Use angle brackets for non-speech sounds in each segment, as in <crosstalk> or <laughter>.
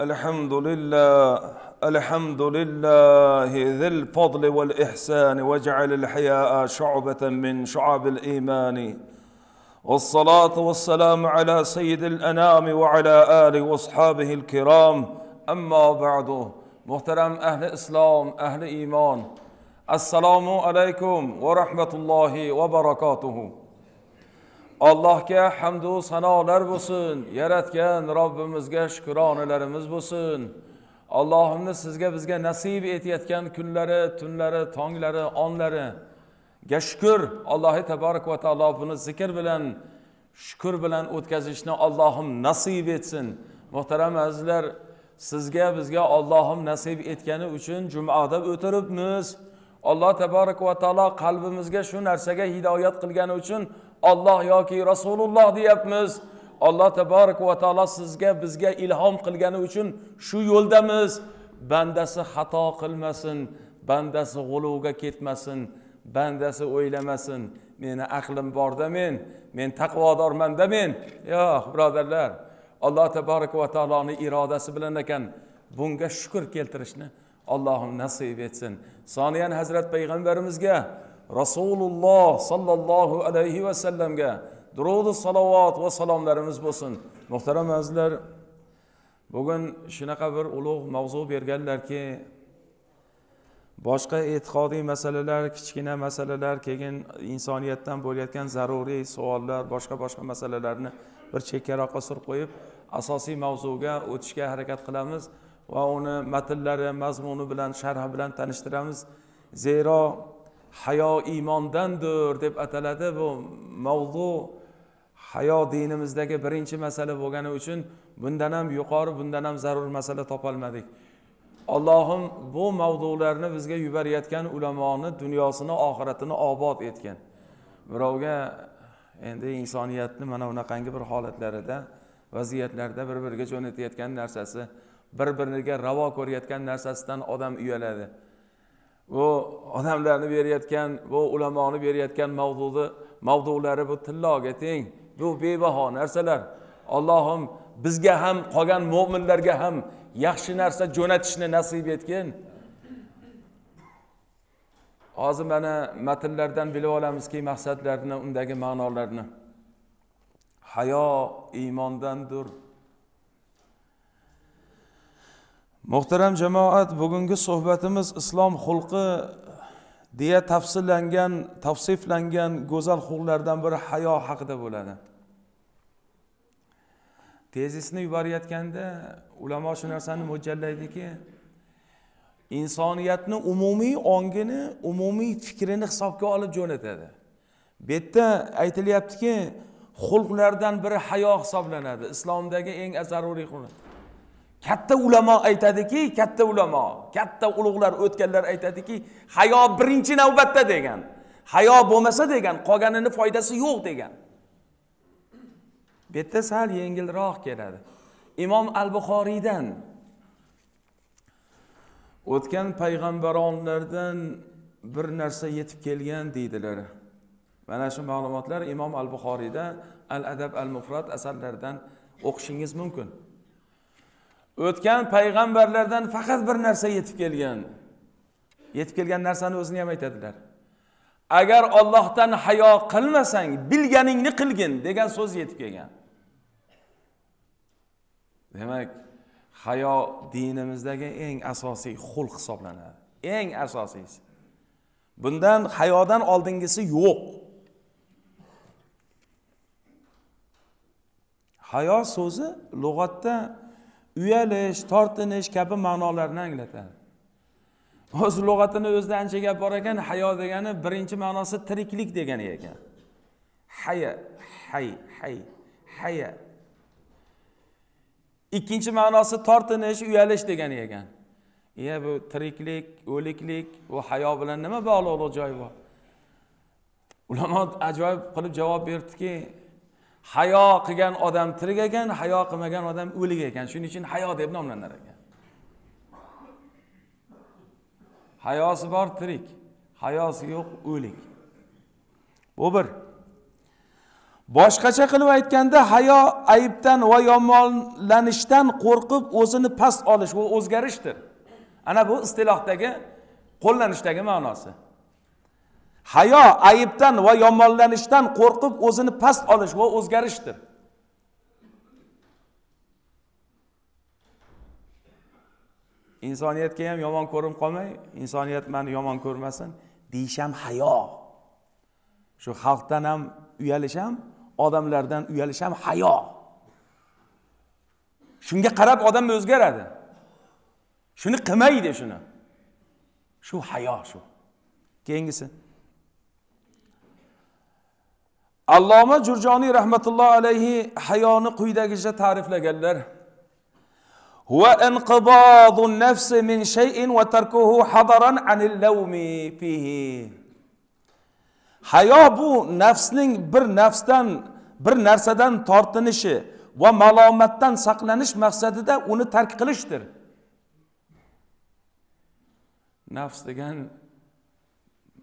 الحمد لله الحمد لله ذي الفضل والإحسان واجعل الحياء شعبة من شعب الإيمان. والصلاة والسلام على سيد الأنام وعلى آله وأصحابه الكرام. أما بعد محترم أهل إسلام أهل إيمان السلام عليكم ورحمة الله وبركاته. Allohga hamdu sanolar bo'lsin yaratgan robbimizga shukronalarimiz bo'lsin. Allohimni sizga bizga nasib etayotgan kunlari tunlari tonglari onlariga shukur allohi taborak va taolo buni zikr bilan shukur bilan o'tkazishni allohim nasib etsin. Muhtaram azizlar sizga bizga ollohim nasib etgani uchun jumada o'tiribmiz. Alloh taborak va taolo qalbimizga shu narsaga hidoyat qilgani uchun olloh yoki rasululloh deyapmiz. Alloh taborak va taolo sizga bizga ilhom qilgani uchun shu yo'ldamiz. Bandasi xato qilmasin bandasi g'uluvga ketmasin bandasi o'ylamasin. Meni aqlim borda men men taqvodormanda men. Yo'q birodarlar. Alloh taborak va taoloni irodasi bilan ekan. Bunga shukur keltirishni allohim nasib etsin. Soniyan hazrat payg'ambarimizga rasululloh sollallohu alayhi vasallamga durudi salovat va salomlarimiz bo'lsin. Muhtaram azizlar bugun shunaqa bir ulug' mavzu berganlarki boshqa e'tiqodiy masalalar kichkina masalalar keyin insoniyatdan bo'layotgan zaruriy savollar boshqa boshqa masalalarni bir chekkaroqqa surib qo'yib asosiy mavzuga o'tishga harakat qilamiz va uni matnlari mazmuni bilan sharhi bilan tanishtiramiz. Zero hayo iymondandir deb ataladi bu mavzu. Hayo dinimizdagi birinchi masala bo'lgani uchun bundan ham yuqori bundan ham zarur masala topolmadik. Allohim bu mavzularni bizga yuborayotgan ulamoni dunyosini oxiratini obod etgan. Birovga endi insoniyatni mana unaqangi bir holatlarida vaziyatlarda bir biriga jo'natayotgan narsasi bir biriga ravo ko'rayotgan narsasidan odam uyaladi. Bu odamlarni berayotgan bu ulamoni berayotgan mavzuni mavzulari bu tilloga teng bu bebaho narsalar. Allohim bizga ham qolgan mo'minlarga ham yaxshi narsa jo'natishni nasib etgin. Hozir mana matnlardan bilib olamizki maqsadlarini undagi ma'nolarni. Hayo iymondandir. Muhtaram jamoat bugungi suhbatimiz islom xulqi deya tafsirlangan tavsiflangan go'zal xulqlardan biri hayo haqida bo'ladi. Tezisni yuborayotganda ulamo shu narsani mo'ljallaydiki insoniyatni umumiy ongini umumiy fikrini hisobga olib jo'natadi. Bu yerda aytilyaptiki xulqlardan biri hayo hisoblanadi. Islomdagi eng zaruriy xulq. Katta ulamo aytadiki katta ulamo. Katta ulug'lar o'tganlar aytadiki hayo birinchi navbatda degan. Hayo bo'lmasa degan qolganini foydasi yo'q degan. Bu yerda sal yengilroq keladi. Imom al buxoriydan o'tgan payg'ambaronlardan bir narsa yetib kelgan deydilar. Mana shu ma'lumotlar imom al buxoriyda al adab al mufrat asarlaridan o'qishingiz mumkin. O'tgan payg'ambarlardan faqat bir narsa yetib kelgan. Yetib kelgan narsani o'zini ham aytadilar. Agar ollohdan hayo qilmasang bilganingni qilgin degan so'z yetib kelgan. Demak hayo dinimizdagi eng asosiy xulq hisoblanadi. Eng asosiysi. Bundan hayodan oldingisi yo'q. Hayo so'zi lug'atda uyalish tortinish kabi ma'nolarni anglatadi. O'z lug'atini o'zida ancha gap bor ekan hayo degani birinchi ma'nosi tiriklik degani ekan. Haya hay hay haya. Ikkinchi ma'nosi tortinish uyalish degani ekan. Iya bu tiriklik o'liklik u hayo bilan nima bog'liqlik joyi bor? Ulamo ajoyib qilib javob berdiki hayo qilgan odam tirik ekan hayo qilmagan odam o'lik ekan. Shuning uchun hayo deb nomlanar ekan. Hayosi bor tirik hayosi yo'q o'lik. Bu bir. Boshqacha qilib aytganda hayo aybdan va yomonlanishdan qo'rqib o'zini past olish va o'zgarishdir. Ana bu istilohdagi qo'llanishdagi ma'nosi. Hayo aybdan va yomonlanishdan qo'rqib o'zini past olish va o'zgarishdir. Insoniyatga ham yomon ko'rinib qolmay insoniyat mani yomon ko'rmasin deyish ham hayo. Shu xalqdan ham uyalish ham odamlardan uyalish ham hayo. Shunga qarab odam o'zgaradi. Shuni qilmaydi shuni. Shu hayo shu. Keyingisi alloma jurjoniy rahmatullohi alayhi hayoni quyidagicha ta'riflaganlar. Va inqibodu nafsi min shayin va tarkuhu hadaran anil lawmi fihi. Hayo bu nafsning bir nafsdan bir narsadan tortinishi va malomatdan saqlanish maqsadida uni tark qilishdir. Nafs degan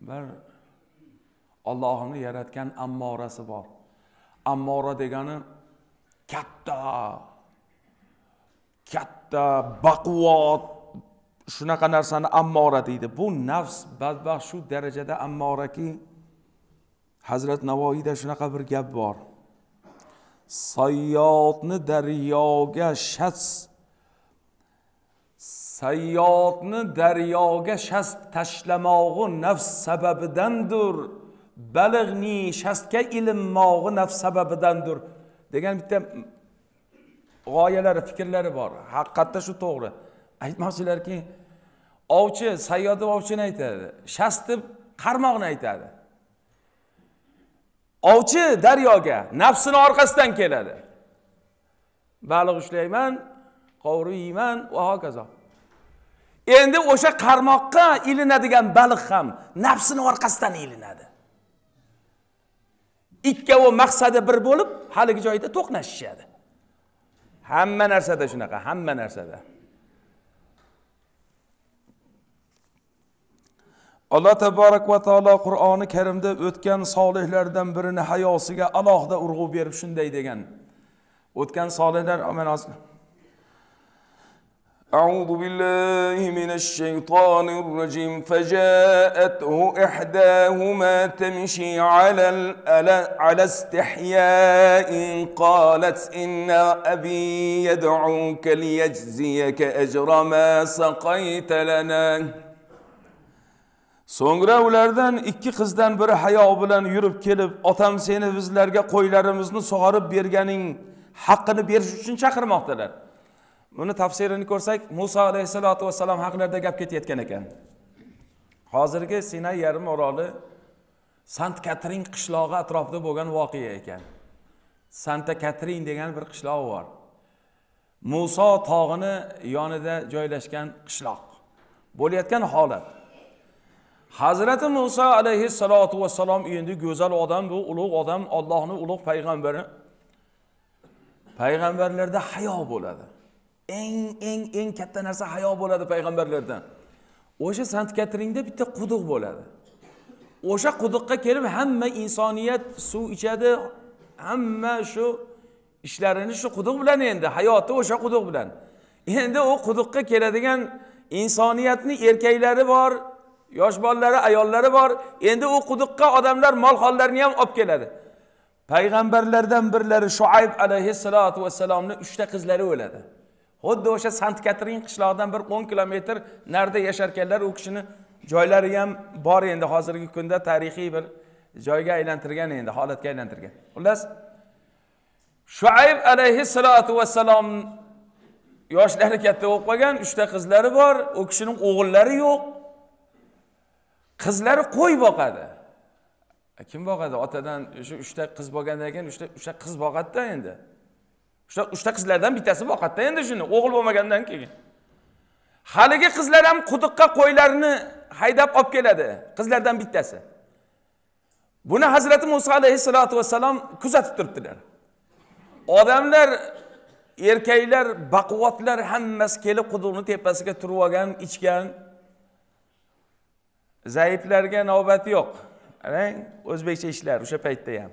bir ollohni yaratgan ammorasi bor. Ammora degani katta katta baquvvat shunaqa narsani ammora deydi. Bu nafs badbaxt shu darajada ammoraki hazrat navoiyda shunaqa bir gap bor. Sayyodni daryoga shas sayyodni daryoga shast tashlamog'i nafs sababidandir. Balig'ni shastga ilinmog'i nafs sababidandir. Degan bitta g'oyalari fikrlari bor. Haqiqatda shu to'g'ri. Aytmoqchilarki ovchi sayyod ovchini aytadi. Shast deb qarmoqni aytadi. Ovchi daryoga nafsini orqasidan keladi. Baliq ushlayman qovurib yeyman va hokazo. Endi o'sha qarmoqqa ilinadigan baliq ham nafsini orqasidan ilinadi. Ikkovi maqsadi bir bo'lib haligi joyda to'qnashishadi. Hamma narsada shunaqa hamma narsada. Alloh taborak va taolo qur'oni karimda o'tgan solihlardan birini hayosiga alohida urg'u berib shunday degan. O'tgan solihlar man hozir أعوذ بالله من الشيطان الرجيم فجاءته إحداهما تمشي على على استحياء قالت إن أبي يدعوك ليجزيك أجر ما سقيت لنا so'ngra ulardan ikki qizdan biri hayo bilan yurib kelib otam seni bizlarga qo'ylarimizni sug'orib berganing haqqini berish uchun chaqirmoqdalar buni tafsirini ko'rsak muso alayhissalotu vassalom haqlarida gap ketayotgan ekan. Hozirgi sinay yarim oroli sant katrin qishlog'i atrofida bo'lgan voqea ekan. Santa katrin degan bir qishloq bor. Muso tog'ini yonida joylashgan qishloq. Bo'layotgan holat. Hazrati muso alayhissalotu vassalom endi go'zal odam bu ulug' odam ollohni ulug' payg'ambari. Payg'ambarlarda hayo bo'ladi. Eng eng eng katta narsa hayo bo'ladi payg'ambarlardan. O'sha sant katringda bitta quduq bo'ladi. O'sha quduqqa kelib hamma insoniyat suv ichadi hamma shu ishlarini shu quduq bilan endi hayoti o'sha quduq bilan. Endi u quduqqa keladigan insoniyatni erkaklari bor yosh bolalari ayollari bor. Endi u quduqqa odamlar mol hollarini ham olib keladi. Payg'ambarlardan birlari shuayb alayhissalotu vassalomni uchta qizlari o'ladi. Xuddi o'sha sant katrin qishlog'idan bir o'n kilometr narida yasharkanlar u kishini joylari ham bor endi hozirgi kunda tarixiy bir joyga aylantirgan endi holatga aylantirgan. Xullas shuayb alayhissalotu vassalom yoshlari katta bo'lib qolgan uchta qizlari bor u kishini o'g'illari yo'q. Qizlari qo'y boqadi. Kim boqadi? Otadan shu uchta qiz bo'lgandan keyin uchta uchta qiz boqadida endi. Shu uchta qizlardan bittasi boqadida endi shuni o'g'il bo'lmagandan keyin. Haligi qizlar ham quduqqa qo'ylarni haydab olib keladi qizlardan bittasi. Buni hazrati muso alayhissalotu vassalom kuzatib turibdilar. Odamlar erkaklar baquvvatlar hammasi kelib quduqni tepasiga turib olgan ichgan. Zaiflarga navbati yo'q. Qarang o'zbekcha ishlar o'sha paytda ham.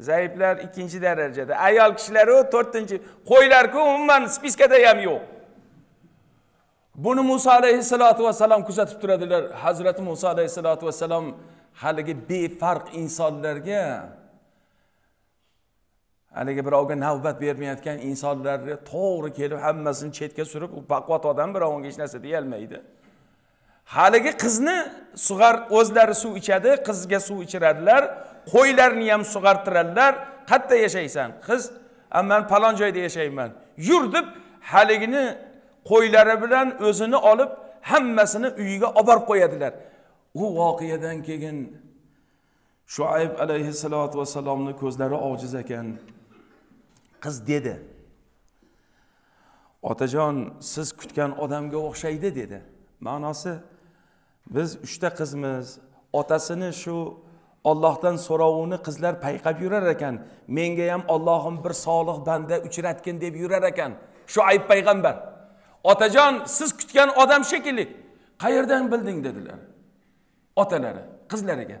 Zaiflar ikkinchi darajada. Ayol kishilaru to'rtinchi. Qo'ylarku umuman spiskada ham yo'q. Buni muso alayhissalotu vassalom kuzatib turadilar. Hazrati muso alayhissalotu vassalom haligi befarq insonlarga haligi birovga navbat bermayotgan insonlarga to'g'ri kelib hammasini chetga surib u baquvvat odam birovga hech narsa deyolmaydi. Haligi qizni sug'ar o'zlari suv ichadi qizga suv ichiradilar. Qo'ylarni ham sug'artiradilar. Qayerda yashaysan qiz? Man palon joyda yashayman. Yur deb haligini qo'ylari bilan o'zini olib hammasini uyiga olib borib qo'yadilar. U voqeadan keyin shuayb alayhissalotu vassalomni ko'zlari ojiz ekan. Qiz dedi otajon siz kutgan odamga o'xshaydi dedi. Ma'nosi biz uchta qizmiz. Otasini shu ollohdan so'rovini qizlar payqab yurar ekan. Menga ham ollohim bir solih banda uchratgin deb yurar ekan. Shu ayb payg'ambar. Otajon siz kutgan odam shekilli. Qayerdan bilding dedilar. Otalari qizlariga.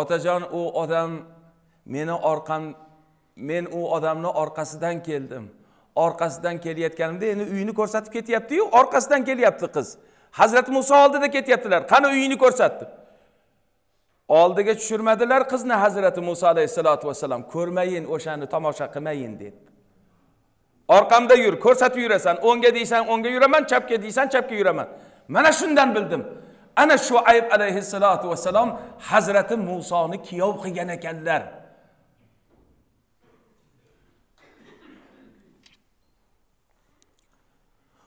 Otajon u odam meni orqam men u odamni orqasidan keldim. Orqasidan kelayotganimda endi uyini ko'rsatib ketyaptiyu orqasidan kelyapti qiz. Hazrati muso oldida ketyaptilar. Qani uyini ko'rsatdi? Oldiga tushirmadilar qizni hazrati muso alayhissalotu vassalom ko'rmayin o'shani tomosha qilmayin deb orqamda yur ko'rsatib yurasan o'ngga deysan o'ngga yuraman chapga deysan chapga yuraman mana shundan bildim. Ana shu ayb alayhissalotu vassalom hazrati musoni kuyov qilgan ekanlar.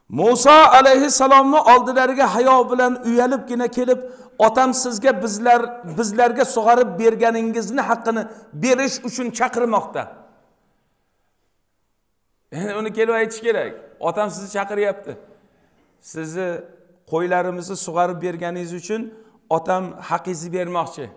Muso alayhissalomni oldilariga hayo bilan uyalibgina kelib otam sizga bizlar bizlarga sug'orib berganingizni haqqini berish uchun chaqirmoqda. Endi uni kelib aytish kerak. Otam sizni chaqiryapti. Sizni qo'ylarimizni sug'orib berganingiz uchun otam haqingizni bermoqchi.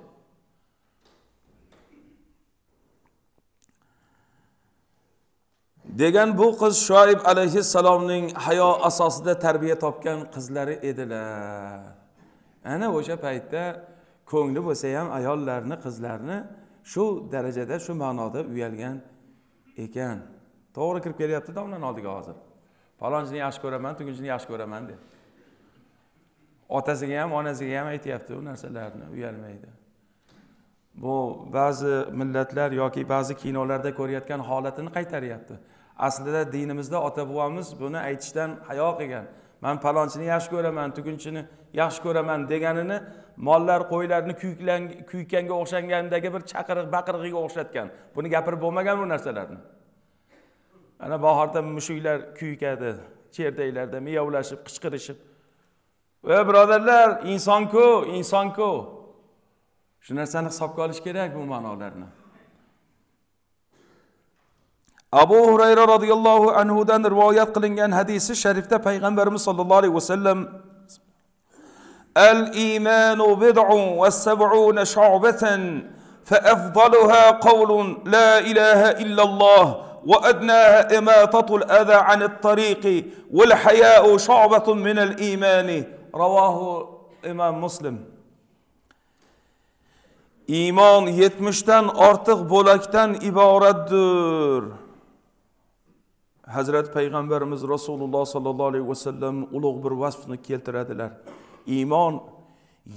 Degan bu qiz shoib alayhissalomning hayo asosida tarbiya topgan qizlari edilar. Ana o'sha paytda ko'ngli bo'lsa ham ayollarni qizlarni shu darajada shu ma'noda uyalgan ekan. To'g'ri kirib kelyapti domlani oldiga hozir. Palonchini yaxshi ko'raman tugunchini yaxshi ko'raman deb otasiga ham onasiga ham aytyapti u narsalarni uyalmaydi. Bu ba'zi millatlar yoki ba'zi kinolarda ko'rayotgan holatini qaytaryapti. Aslida dinimizda ota bobomiz buni aytishdan hayo qilgan man palonchini yaxshi ko'raman tugunchini yaxshi ko'raman deganini mollar qo'ylarni kuykanga o'xshagandagi bir chaqiriq baqirig'iga o'xshatgan. Buni gapirib bo'lmagan bu narsalarni. Ana bahorda mushuklar kuykadi cherdaklarda miyovlashib qichqirishib. Va birodarlar insonku insonku! Shu narsani hisobga olish kerak bu ma'nolarni. Abu hurayra roziyallohu anhudan rivoyat qilingan hadisi sharifda payg'ambarimiz sollallohu alayhi vasallam bid'un va sab'una shu'batan فأفضلها قول لا إله إلا الله وأدناها إماطة الأذى عن الطريق والحياء شعبة من الإيمان رواه إمام مسلم iymon yetmishdan ortiq bo'lakdan iboratdir hazrati payg'ambarimiz rasululloh sollallohu alayhi vasallam ulug' bir vasfni keltiradilar. Iymon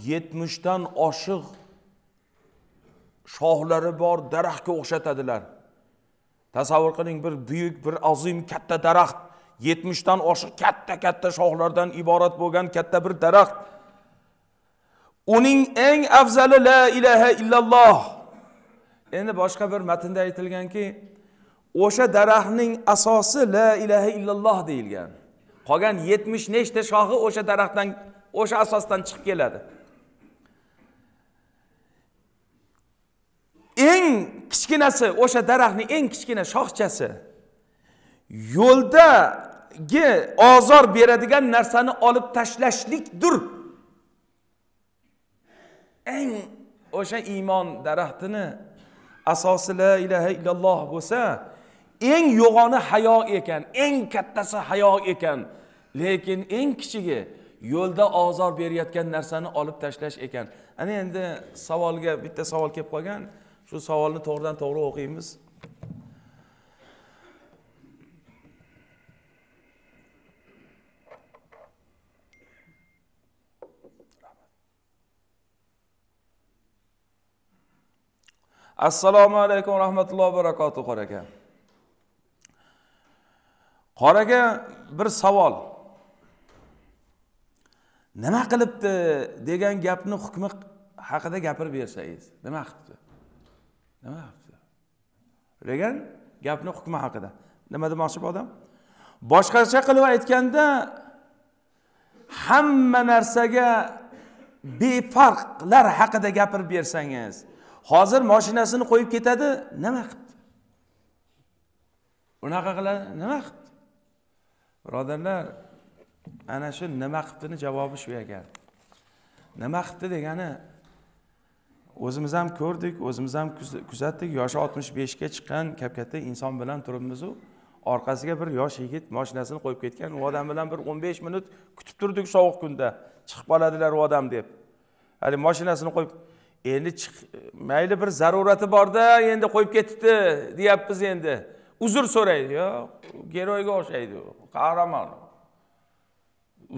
yetmishdan oshiq shoxlari bor daraxtga o'xshatadilar. Tasavvur qiling bir buyuk bir azim katta daraxt yetmishdan oshiq katta katta shoxlardan iborat bo'lgan katta bir daraxt. Uning eng afzali la ilaha illalloh. Endi boshqa bir matnda aytilganki o'sha daraxtning asosi la ilaha illalloh deyilgan. Qolgan yetmish nechta shoxi o'sha daraxtdan o'sha asosdan chiqib keladi. Eng kichkinasi o'sha daraxtning eng kichkina shoxchasi yo'ldagi ozor beradigan narsani olib tashlashlikdir. Eng o'sha iymon daraxtini asosi la ilaha illalloh bo'lsa eng yo'g'oni hayo ekan eng kattasi hayo ekan. Lekin eng kichigi yo'lda ozor berayotgan narsani olib tashlash ekan. Ana endi savolga bitta savol kelib qolgan. Shu savolni to'g'ridan to'g'ri o'qiymiz. Assalomu alaykum rahmatullohi va barakatuh qora aka qoraga bir savol. Nima qilibdi degan gapni hukmi haqida gapirib bersangiz nima qilibdi? Nima qilibdi? Degan gapni hukmi haqida. Nima demoqchi bu odam? Boshqacha qilib aytganda hamma narsaga befarqlar haqida gapirib bersangiz hozir moshinasini qo'yib ketadi nima qilibdi? Unaqa qiladi nima qilibdi? Birodarlar ana shu nima qilibdini javobi shu ekan nima qilibdi degani o'zimiz ham ko'rdik o'zimiz ham kuzatdik. Yoshi oltmish beshga chiqqan kap katta inson bilan turibmizu. Orqasiga bir yosh yigit moshinasini qo'yib ketgan. U odam bilan bir o'n besh minut kutib turdik sovuq kunda. Chiqib qoladilar u odam deb. Haligi moshinasini qo'yib endi chiq mayli bir zarurati borda endi qo'yib ketibdi deyapmiz endi. Uzr so'raydi yo'q geroyga o'xshaydi u. qahramon.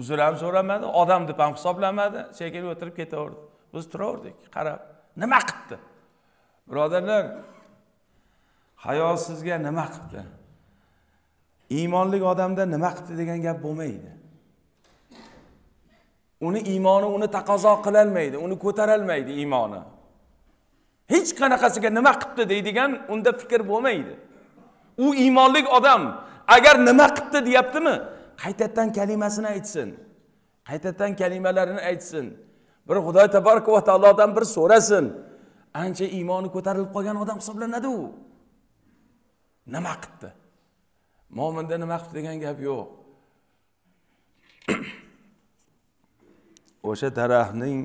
Uzr ham so'ramadi odam deb ham hisoblamadi sekin o'tirib ketaverdi. Biz turaverdik qarab nima qilibdi birodarlar hayo sizga nima qilibdi iymonli odamda nima qilibdi degan gap bo'lmaydi. Uni iymoni uni taqozo qilolmaydi uni ko'tarolmaydi iymoni. Hech qanaqasiga nima qilibdi deydigan unda fikr bo'lmaydi. U iymonli odam agar nima qilibdi deyaptimi? Qaytadan kalimasini aytsin. Qaytadan kalimalarini aytsin. Bir xudo tabaraka va taolodan bir so'rasin. Ancha iymoni ko'tarilib qolgan odam hisoblanadi u nima qilibdi mo'minda nima qilibdi degan gap yo'q. O'sha daraxtning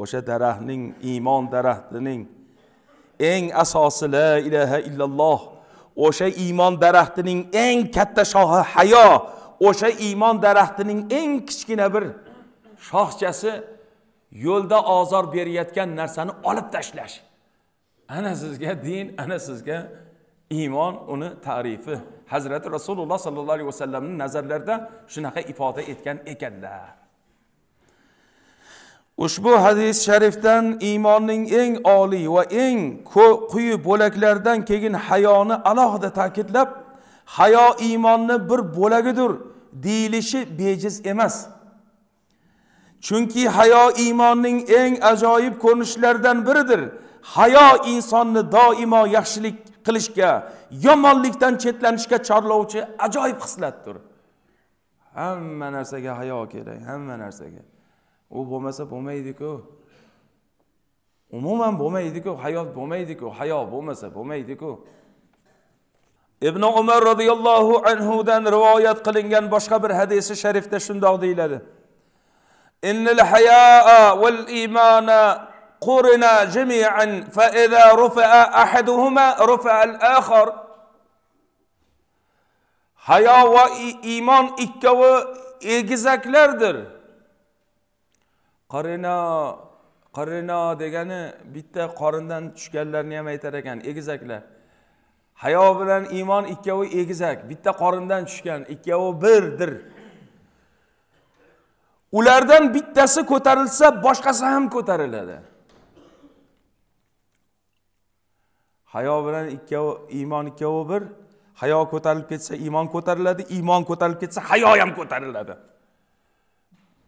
o'sha daraxtning iymon daraxtining eng asosi la ilaha illalloh o'sha iymon daraxtining eng katta shoxi hayo o'sha iymon daraxtining eng kichkina bir shoxchasi yo'lda ozor berayotgan narsani olib tashlash. Ana sizga din ana sizga iymon uni tarifi. Hazrati rasululloh sollallohu alayhi vasallamni nazarlarida shunaqa ifoda etgan ekanlar. Ushbu hadis sharifdan iymonning eng oliy va eng quyi bo'laklaridan keyin hayoni alohida ta'kidlab hayo iymonni bir bo'lagidir deyilishi bejiz emas. Chunki hayo iymonning eng ajoyib ko'rinishlaridan biridir. Hayo insonni doimo yaxshilik qilishga yomonlikdan chetlanishga chorlovchi ajoyib xislatdir. Hamma narsaga hayo kerak hamma narsaga. U bo'lmasa bo'lmaydiku umuman bo'lmaydiku hayot bo'lmaydiku hayo bo'lmasa bo'lmaydiku ibn umar roziyallohu anhudan rivoyat qilingan boshqa bir hadisi sharifda shundoq deyiladi innal hayaa val imana qurina jami'an fa idza rufa'a ahaduhuma rufa'a al-akhar hayo va iymon ikkovi egizaklardir qarino qarino degani bitta qorindan tushganlarni ham aytar ekan egizaklar. Hayo bilan iymon ikkovi egizak bitta qorindan tushgan ikkovi birdir. Ulardan bittasi ko'tarilsa boshqasi ham ko'tariladi. Hayo bilan ikkovi iymon ikkovi bir hayo ko'tarilib ketsa iymon ko'tariladi iymon ko'tarilib ketsa hayo ham ko'tariladi.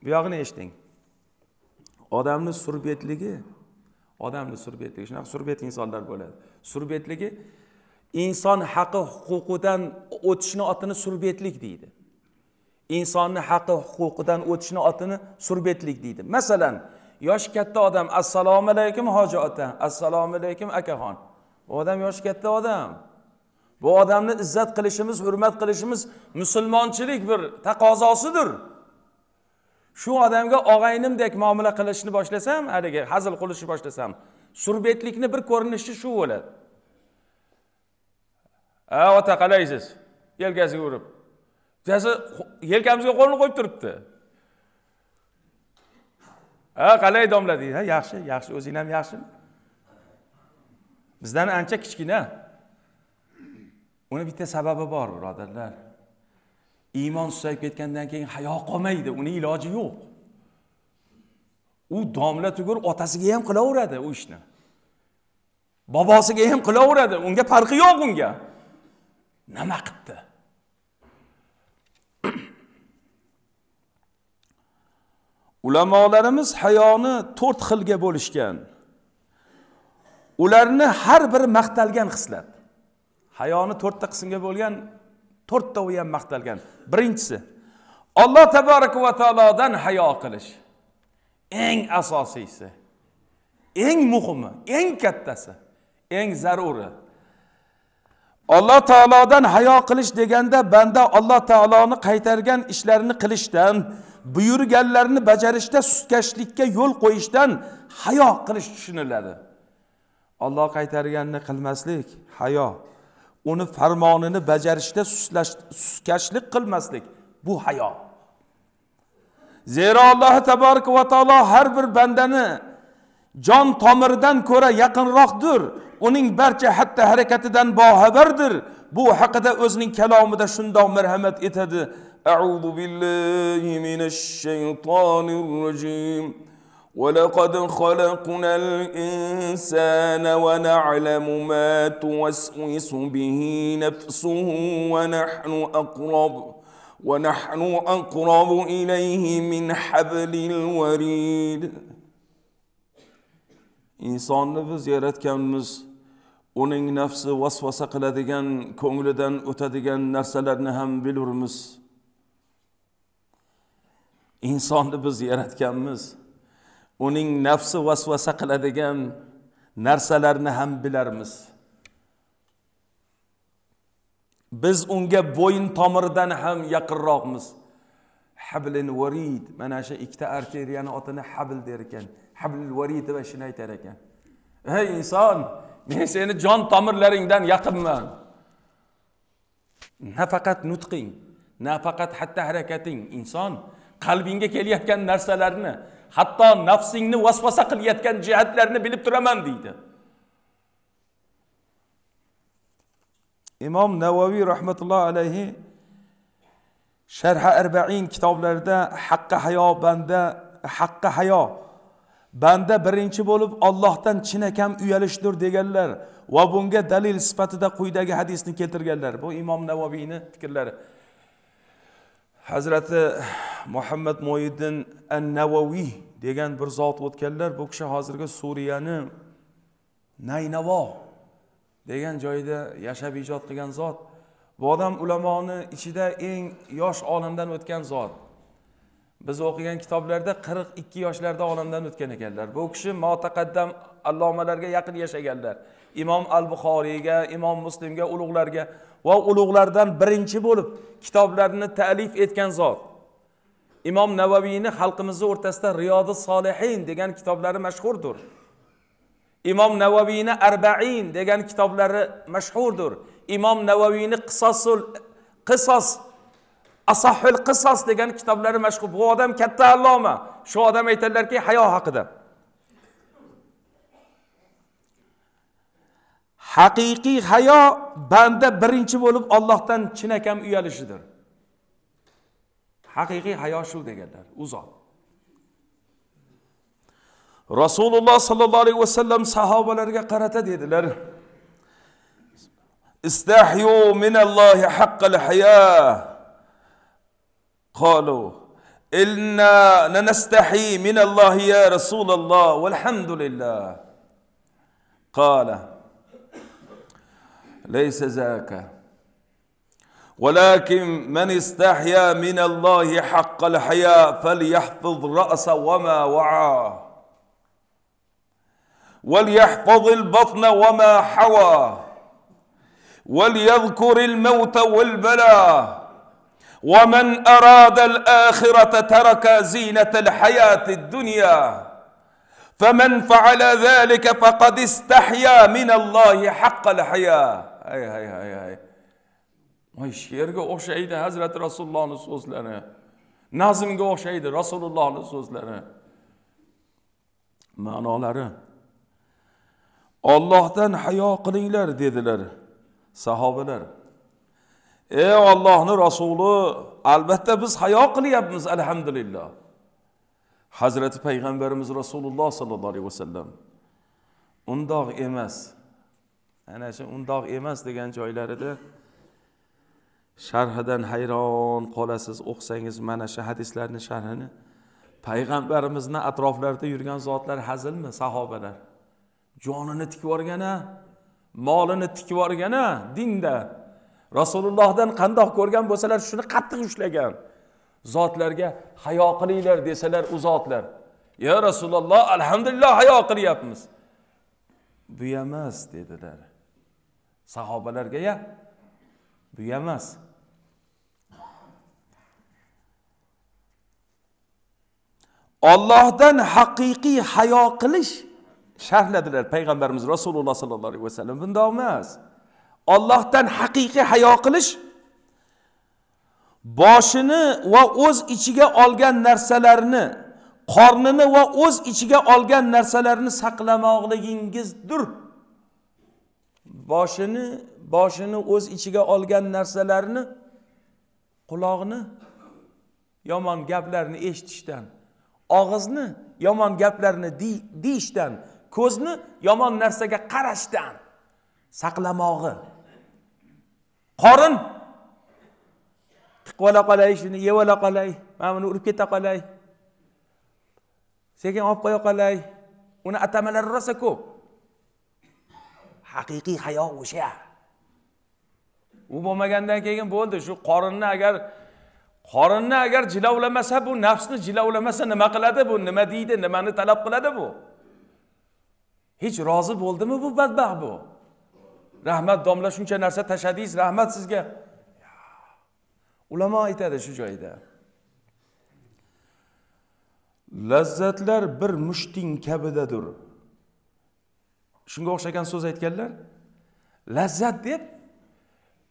Bu yog'ini eshiting. Odamni surbetligi odamni surbetligi shunaqa surbet insonlar bo'ladi. Surbetligi inson haqi huquqidan o'tishni otini surbetlik deydi. Insonni haqi huquqidan o'tishni otini surbetlik deydi. Masalan yoshi katta odam assalomu alaykum hoji ota assalomu alaykum akaxon. Bu odam yoshi katta odam. Bu odamni izzat qilishimiz hurmat qilishimiz musulmonchilik bir taqozosidir. Shu odamga og'aynimdek muomala qilishni boshlasam haligi hazil qilishni boshlasam surbetlikni bir ko'rinishi shu bo'ladi a ota qalaysiz? Yelkasiga urib. Bittasi yelkamizga qo'lini qo'yib turibdi. A qalay domla deydi ha yaxshi yaxshi o'zing ham yaxshimi bizdan ancha kichkina. Uni bitta sababi bor birodarlar. Iymon susayib ketgandan keyin hayo qolmaydi uni iloji yo'q. U domla tugur otasiga ham qilaveradi u ishni. Bobosiga ham qilaveradi unga farqi yo'q unga. Nima qilibdi <clears throat> ulamolarimiz hayoni to'rt xilga bo'lishgan. Ularni har biri maqtalgan xislat. Hayoni to'rtta qismga bo'lgan to'rttavi ham maqtalgan. Birinchisi olloh taboraka va taolodan hayo qilish eng asosiysi eng muhimi eng kattasi eng zaruri. Alloh taolodan hayo qilish deganda banda alloh taoloni qaytargan ishlarini qilishdan buyurganlarini bajarishda sustkashlikka yo'l qo'yishdan hayo qilish tushuniladi. Olloh qaytarganini qilmaslik hayo. uni farmonini bajarishda sustkashlik qilmaslik bu hayo zero alloh taboraka va taolo har bir bandani jon tomiridan ko'ra yaqinroqdir uning barcha xatti harakatidan boxabardir bu haqida o'zining kalomida shundoq marhamat etadi أعوذ بالله من الشيطان الرجيم ولقد خلقنا الإنسان ونعلم ما توسوس به نفسه ونحن أقرب ونحن أقرب إليه من حبل الوريد insonni biz yaratganmiz uning nafsi vasvasa qiladigan ko'nglidan o'tadigan narsalarni ham bilurmiz insonni biz yaratganmiz uning nafsi vasvasa qiladigan narsalarni ham bilarmiz. Biz unga bo'yin tomiridan ham yaqinroqmiz. Hablin varid mana shu ikkita arteriyani otini habl der ekan. Hablil varid va shuni aytar ekan. Ey inson men seni jon tomirlaringdan yaqinman. Nafaqat nutqing nafaqat xatti harakating. Inson qalbingga kelayotgan narsalarni hatto nafsingni vasvasa qilayotgan jihatlarni bilib turaman deydi. Imom navoiy rahmatullohi alayhi sharha arbain kitoblarida haqqi hayo banda haqqi hayo banda birinchi bo'lib ollohdan chinakam uyalishdir deganlar va bunga dalil sifatida quyidagi hadisni keltirganlar. Bu imom navoiyni fikrlari. Hazrati muhammad moyiddin an navaviy degan bir zot o'tganlar bu kishi hozirgi suriyani naynavo degan joyda yashab ijod qilgan zot. Bu odam ulamoni ichida eng yosh olimdan o'tgan zot. Biz o'qigan kitoblarda qirq ikki yoshlarda olamdan o'tgan ekanlar. Bu kishi motaqaddam allomalarga yaqin yashaganlar. Imom al buxoriyga imom muslimga ulug'larga va ulug'lardan birinchi bo'lib kitoblarni ta'lif etgan zot. Imom navaviyni xalqimizni o'rtasida riyodi solihin degan kitoblari mashhurdir imom navaviyni arbain degan kitoblari mashhurdir imom navaviyni qisosul qisos asahul qisos degan kitoblari mashhur. Bu odam katta alloma. Shu odam aytadilarki hayo haqida. Haqiqiy hayo banda birinchi bo'lib ollohdan chinakam uyalishidir haqiqiy hayo shu deganlar u zot rasululloh sollallohu alayhi vasallam sahobalarga qarata dedilar istahyu minallohi haqqal لنستحي من الله يا رسول الله والحمد لله قال ليس ذاك. ولكن من استحيا من الله حق الحياء فليحفظ رأس وما وعاه وليحفظ البطن وما حوى. وليذكر الموت والبلاء ومن أراد الآخرة ترك زينة الحياة الدنيا. فمن فعل ذلك فقد استحيا من الله حق الحياة. hay hay hay hay. Voy she'rga o'xshaydi hazrati rasulullohni so'zlari. Nazmga o'xshaydi rasulullohni so'zlari. Ma'nolari. Ollohdan hayo qilinglar dedilar sahobalar. Ey ollohni rasuli albatta biz hayo qilyapmiz alhamdulillah. Hazrati payg'ambarimiz rasululloh sollallohu alayhi vasallam. Undoq emas. Ana shu undoq emas degan joylarida sharhidan hayron qolasiz o'qisangiz mana shu hadislarni sharhini. Payg'ambarimizni atroflarida yurgan zotlar hazilmi sahobalar? Jonini tikib yuborgana molini tikib yuborgana dinda. Rasulullohdan qandoq ko'rgan bo'lsalar shuni qattiq ushlagan. Zotlarga hayo qilinglar desalar u zotlar. Yo rasululloh alhamdulillah hayo qilyapmiz. Bu emas dedilar. Sahobalarga ya bu emas ollohdan haqiqiy hayo qilish sharhladilar. Payg'ambarimiz rasululloh sollallohu alayhi vasallam bundoq emas. Ollohdan haqiqiy hayo qilish boshini va o'z ichiga olgan narsalarni qornini va o'z ichiga olgan narsalarni saqlamoqligingizdir. Boshini boshini o'z ichiga olgan narsalarni quloqni yomon gaplarni eshitishdan og'izni yomon gaplarni deyishdan ko'zni yomon narsaga qarashdan saqlamog'i. Qorin. Tiqib ola qolay shuni yeb ola qolay mana buni urib keta qolay. Sekin olib qo'ya qolay. Uni atamalari rosa ko'p. Haqiqiy hayo o'sha. U bo'lmagandan keyin bo'ldi shu qorinni agar qorinni agar jilovlamasa bu nafsni jilovlamasa nima qiladi bu? Nima deydi? Nimani talab qiladi bu? Hech rozi bo'ldimi bu badbaxt bu? Rahmat domla shuncha narsa tashladingiz rahmat sizga. Ulamo aytadi shu joyda. Lazzatlar bir mushting kabidadir shunga o'xshagan so'z aytganlar lazzat deb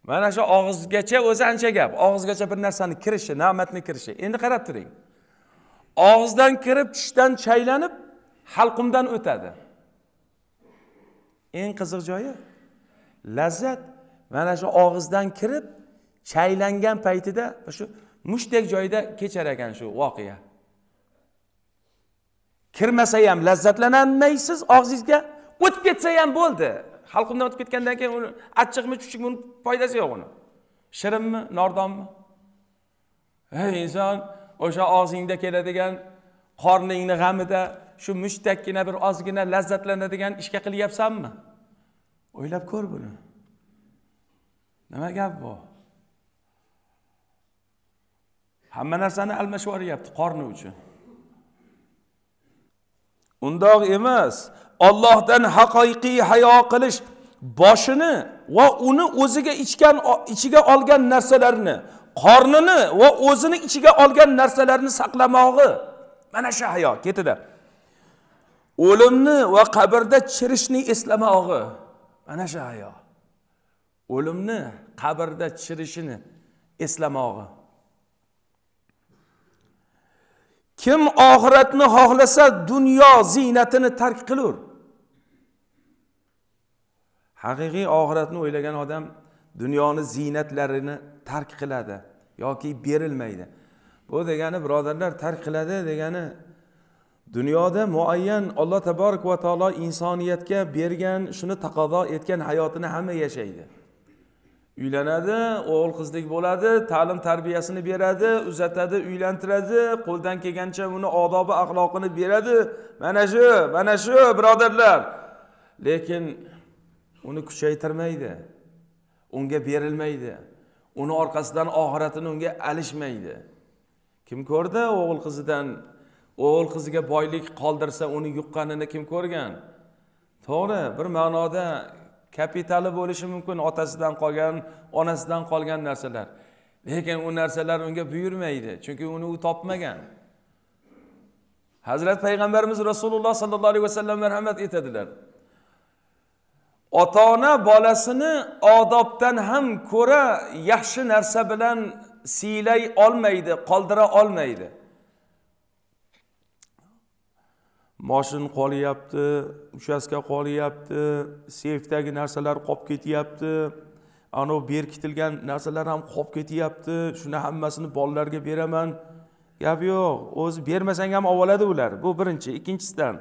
mana shu og'izgacha o'zi ancha gap og'izgacha bir narsani kirishi ne'matni kirishi. Endi qarab turing. Og'izdan kirib tushdan chaylanib halqumdan o'tadi. Eng qiziq joyi lazzat mana shu og'izdan kirib chaylangan paytida shu mushtdek joyda kechar ekan shu voqea. Kirmasa ham lazzatlanolmaysiz og'zingizga o'tib ketsa ham bo'ldi. Halqumdan o'tib ketgandan keyin uni achchiqmi chuchukmi uni foydasi yo'q uni. Shirinmi nordonmi? Ey inson o'sha og'zingda keladigan qorningni g'amida shu mushtdakkina bir ozgina lazzatlanadigan ishga qilyapsanmi? O'ylab ko'r buni. Nima gap bu? Hamma narsani almashib yuboryapti qorni uchun. Undoq emas. Ollohdan haqiqiy hayo qilish boshini va uni o'ziga ichgan ichiga olgan narsalarni qornini va o'zini ichiga olgan narsalarni saqlamog'i. Mana shu hayo ketida o'limni va qabrda chirishni eslamog'i. Mana shu hayo. O'limni qabrda chirishini eslamog'i. Kim oxiratni xohlasa dunyo ziynatini tark qilur. Haqiqiy oxiratni o'ylagan odam dunyoni ziynatlarini tark qiladi yoki berilmaydi. Bu degani birodarlar tark qiladi degani dunyoda muayyan alloh taborak va taolo insoniyatga bergan shuni taqozo etgan hayotini hamma yashaydi. Uylanadi o'g'il qizlik bo'ladi ta'lim tarbiyasini beradi uzatadi uylantiradi qo'ldan kelgancha uni odobi axloqini beradi. Mana shu mana shu birodarlar. Lekin uni kuchaytirmaydi. Unga berilmaydi. Uni orqasidan oxiratini unga alishmaydi. Kim ko'rdi o'g'il qizidan? O'g'il qiziga boylik qoldirsa uni yuqqanini kim ko'rgan? To'g'ri bir ma'noda kapitali bo'lishi mumkin otasidan qolgan onasidan qolgan narsalar. Lekin u narsalar unga buyurmaydi chunki uni u topmagan. Hazrat payg'ambarimiz rasululloh sollallohu alayhi vasallam marhamat etadilar. Ota ona bolasini odobdan ham ko'ra yaxshi narsa bilan siylay olmaydi qoldira olmaydi. Moshin qolyapti uchastka qolyapti seyfdagi narsalar qolib ketyapti. Anavi berkitilgan narsalar ham qolib ketyapti. Shuni hammasini bolalarga beraman. Gap yo'q o'zi bermasang ham olib oladi ular bu birinchi. Ikkinchisidan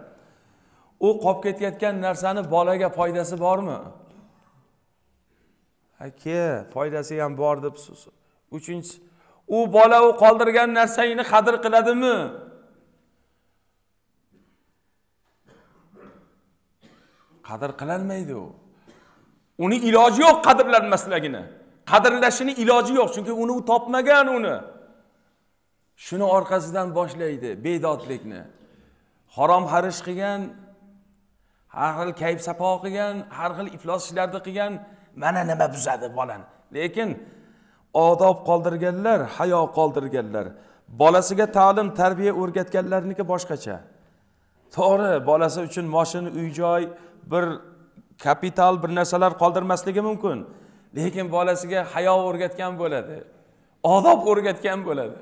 u qolib ketayotgan narsani bolaga foydasi bormi? Aka foydasi ham bor deb uchinchisi u bola u qoldirgan narsangni qadr qiladimi? Qadr qilolmaydi u. Uni iloji yo'q qadrlanmasligini qadrlashini iloji yo'q chunki uni u topmagan uni. Shuni orqasidan boshlaydi bedodlikni. Harom harish qilgan har xil kayf safo qilgan har xil iflos ishlarni qilgan mana nima buzadi bolani lekin odob qoldirganlar hayo qoldirganlar bolasiga ta'lim tarbiya o'rgatganlarniki boshqacha. To'g'ri bolasi uchun moshina uy joy bir kapital bir narsalar qoldirmasligi mumkin. Lekin bolasiga hayo o'rgatgan bo'ladi odob o'rgatgan bo'ladi.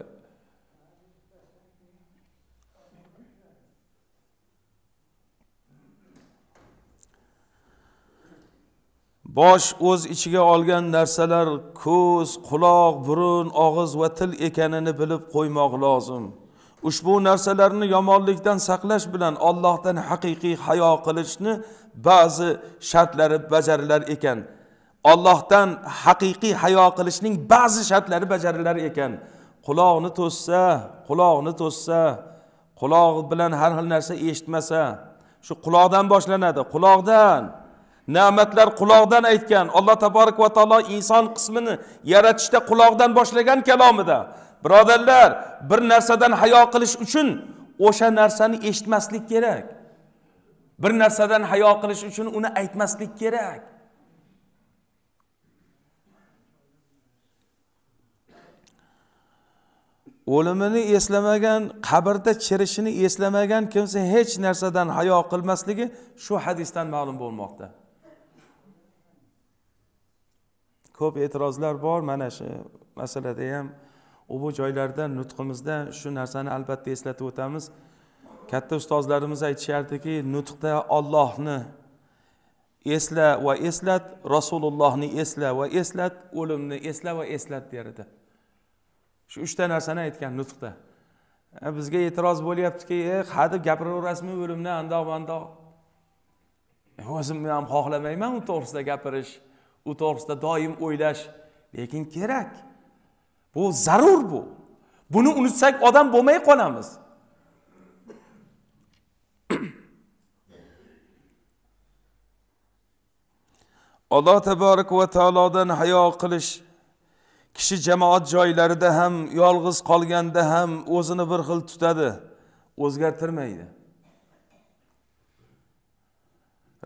Bosh o'z ichiga olgan narsalar ko'z quloq burun og'iz va til ekanini bilib qo'ymoq lozim. Ushbu narsalarni yomonlikdan saqlash bilan ollohdan haqiqiy hayo qilishni ba'zi shartlari bajarilar ekan. Ollohdan haqiqiy hayo qilishning ba'zi shartlari bajarilar ekan. Quloqni to'ssa quloqni to'ssa quloq bilan har xil narsa eshitmasa shu quloqdan boshlanadi quloqdan. Ne'matlar quloqdan aytgan alloh taborak va taolo inson qismini yaratishda quloqdan boshlagan kalomida. Birodarlar bir narsadan hayo qilish uchun o'sha narsani eshitmaslik kerak. Bir narsadan hayo qilish uchun uni aytmaslik kerak. O'limini eslamagan qabrda chirishini eslamagan kimsa hech narsadan hayo qilmasligi shu hadisdan ma'lum bo'lmoqda. Ko'p e'tirozlar bor. Mana shu masalada ham u bu joylarda nutqimizda shu narsani albatta eslatib o'tamiz. Katta ustozlarimiz aytishardiki nutqda ollohni esla va eslat rasulullohni esla va eslat o'limni esla va eslat der edi. Shu uchta narsani aytgan nutqda. E, bizga e'tiroz bo'lyaptiki e hadeb gapiraverasizmi o'limni andoq mandoq e, o'zim ham xohlamayman u to'g'risida gapirish. U to'g'risida doim o'ylash lekin kerak. Bu zarur bu. Buni unutsak odam bo'lmay qolamiz. <coughs> Alloh taborak va taolodan hayo qilish kishi jamoat joylarida ham yolg'iz qolganda ham o'zini bir xil tutadi. O'zgartirmaydi.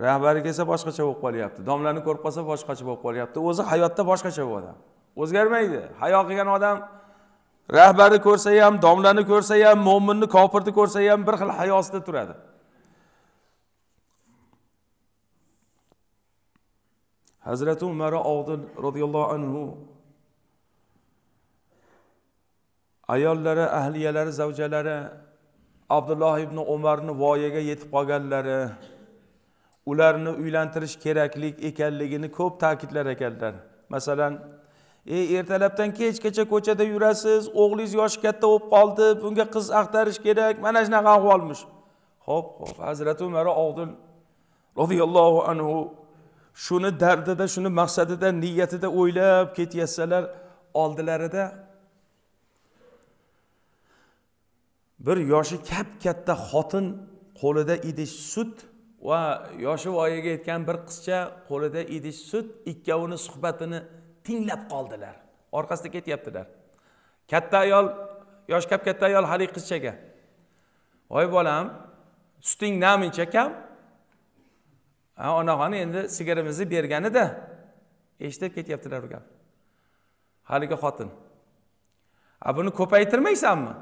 Rahbari kelsa boshqacha bo'lib qolyapti. Domlani ko'rib qolsa boshqacha bo'lib qolyapti. O'zi hayotda boshqacha bu odam. O'zgarmaydi. Hayo qilgan odam rahbari ko'rsa ham domlani ko'rsa ham mo'minni kofirni ko'rsa ham bir xil hayosida turadi. Hazrati umar oldin roziyallohu anhu ayollari ahliyalari zavjalari abdulloh ibn umarni voyaga yetib qolganlari ularni uylantirish keraklik ekanligini ko'p ta'kidlar ekanlar. Masalan ey ertalabdan kechgacha ko'chada yurasiz o'g'lingiz yoshi katta bo'lib qoldi bunga qiz axtarish kerak mana shunaqa ahvolmish ho'p ho'p hazrati umar oldin roziyallohu anhu shuni dardida shuni maqsadida niyatida o'ylab ketayotsalar oldilarida bir yoshi kap katta xotin qo'lida idish sut va yoshi voyaga yetgan bir qizcha qo'lida idish sut ikkovini suhbatini tinglab qoldilar. Orqasida ketyaptilar. Katta ayol yosh kap katta ayol haligi qizchaga. Voy bolam suting namuncha kam. Ha onaxoni endi sigirimizni berganida. Eshitib ketyaptilar u gapni haligi xotin. A buni ko'paytirmaysanmi?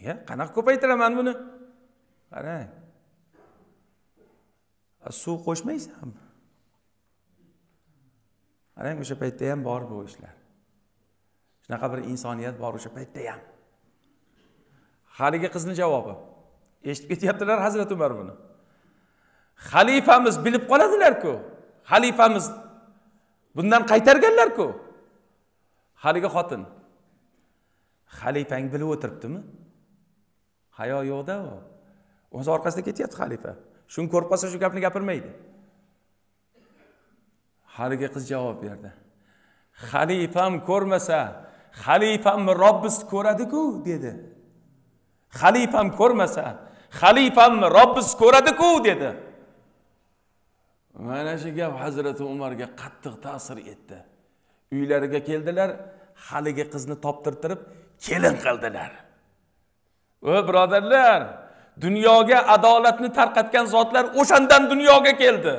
Iya qanaqa ko'paytiraman buni? Qarang. Suv qo'shmaysanmi qarang o'sha paytda ham bor bu ishlar. Shunaqa bir insoniyat bor o'sha paytda ham. Haligi qizni javobi. Eshitib ketyaptilar hazrati umar buni. Xalifamiz bilib qoladilarku. Xalifamiz bundan qaytarganlarku. Haligi xotin. Xalifang bilib o'tiribdimi? Hayo yo'qda u. O'zi orqasida ketyapti xalifa. Shuni ko'rib qolsa shu gapni gapirmaydi. Haligi qiz javob berdi. Xalifam ko'rmasa xalifamni robbis ko'radiku dedi. Xalifam ko'rmasa xalifamni robbis ko'radiku dedi. Mana shu gap hazrati umarga qattiq ta'sir etdi. Uylariga keldilar haligi qizni toptirtirib kelin qildilar. O birodarlar dunyoga adolatni tarqatgan zotlar o'shandan dunyoga keldi.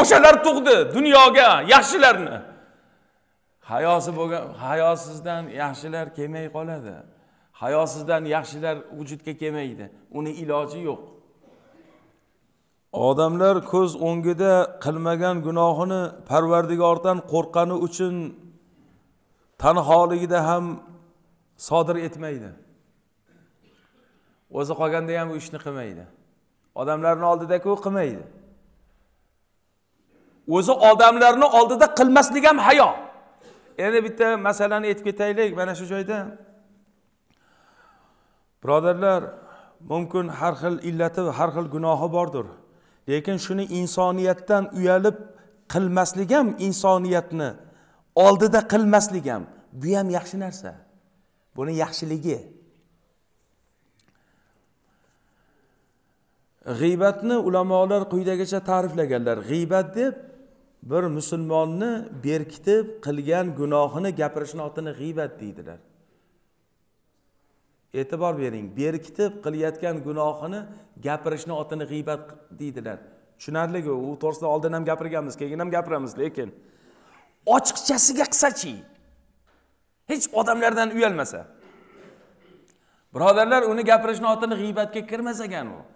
O'shalar tug'di dunyoga yaxshilarni. Hayosi bo'lgan hayosizdan yaxshilar kelmay qoladi. Hayosizdan yaxshilar vujudga kelmaydi. Uni iloji yo'q. Odamlar ko'z o'ngida qilmagan gunohini parvardigordan qo'rqqani uchun tanholigida ham sodir etmaydi. O'zi qolganda ham u ishni qilmaydi. Odamlarni oldidaku qilmaydi. O'zi odamlarni oldida qilmaslik ham hayo. Endi bitta masalani aytib ketaylik mana shu joyda. Birodarlar mumkin har xil illati har xil gunohi bordir. Lekin shuni insoniyatdan uyalib qilmaslik ham insoniyatni oldida qilmaslik ham bu ham yaxshi narsa. Buni yaxshiligi g'iybatni ulamolar quyidagicha ta'riflaganlar. G'iybat deb bir musulmonni berkitib qilgan gunohini gapirishni otini g'iybat deydilar. E'tibor bering berkitib qilayotgan gunohini gapirishni otini g'iybat deydilar. Tushunarli u to'g'risida oldin ham gapirganmiz keyin ham gapiramiz lekin ochiqchasiga qilsachi hech odamlardan uyalmasa. Birodarlar uni gapirishni otini g'iybatga kirmas ekan u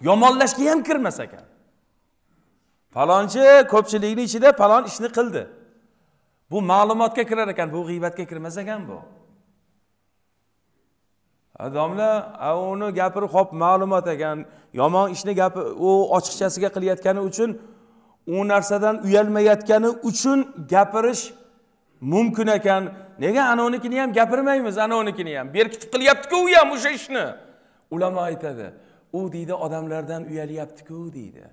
yomonlashga ham kirmas ekan. Falonchi ko'pchilikni ichida falon ishni qildi. Bu ma'lumotga kirar ekan bu g'iybatga kirmas ekan bu. Domla uni gapirib hop ma'lumot ekan. Yomon ishni gapi u ochiqchasiga qilayotgani uchun u narsadan uyalmayotgani uchun gapirish mumkin ekan. Nega anonikini ham gapirmaymiz anonikini ham? Berkitib qilyaptiku u ham o'sha ishni. Ulamo aytadi u deydi odamlardan uyalyaptiku deydi.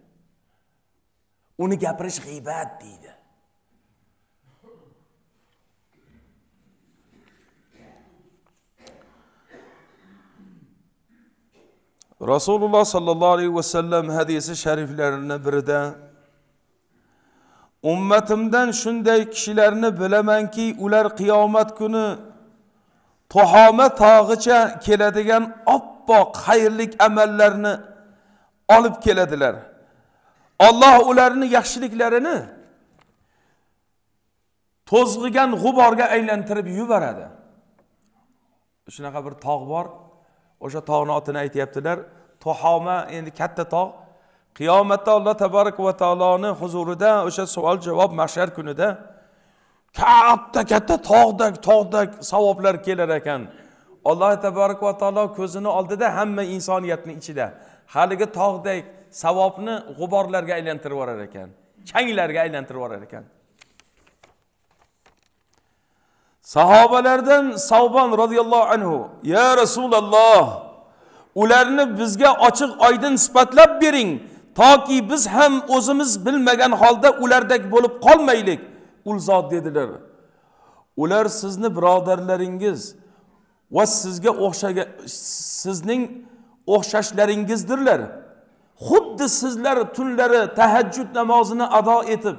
Uni gapirish g'iybat deydi. Rasululloh sollallohu alayhi vasallam hadisi shariflarini birida ummatimdan shunday kishilarni bilamanki ular qiyomat kuni tuhoma tog'icha keladigan oppoq xayrlik amallarni olib keladilar. Olloh ularni yaxshiliklarini to'zg'igan g'uborga aylantirib yuboradi. Shunaqa bir tog' bor. O'sha tog'ni otini aytyaptilar. Tuhoma endi katta tog' qiyomatda alloh taborak va taoloni huzurida o'sha savol javob mahshar kunida katta katta tog'dak tog'dak savoblar kelar ekan. Alloh taborak va taolo ko'zini oldida hamma insoniyatni ichida haligi tog'dek savobni g'uborlarga aylantirib yuborar ekan changlarga aylantirib yuborar ekan. Sahobalardan savbon roziyallohu anhu ya rasululloh ularni bizga ochiq oydin sifatlab bering toki biz ham o'zimiz bilmagan holda ulardek bo'lib qolmaylik u zot dedilar. Ular sizni birodarlaringiz va sizga o'xshagan sizning o'xshashlaringizdirlar. Xuddi sizlar tunlari tahajjud namozini ado etib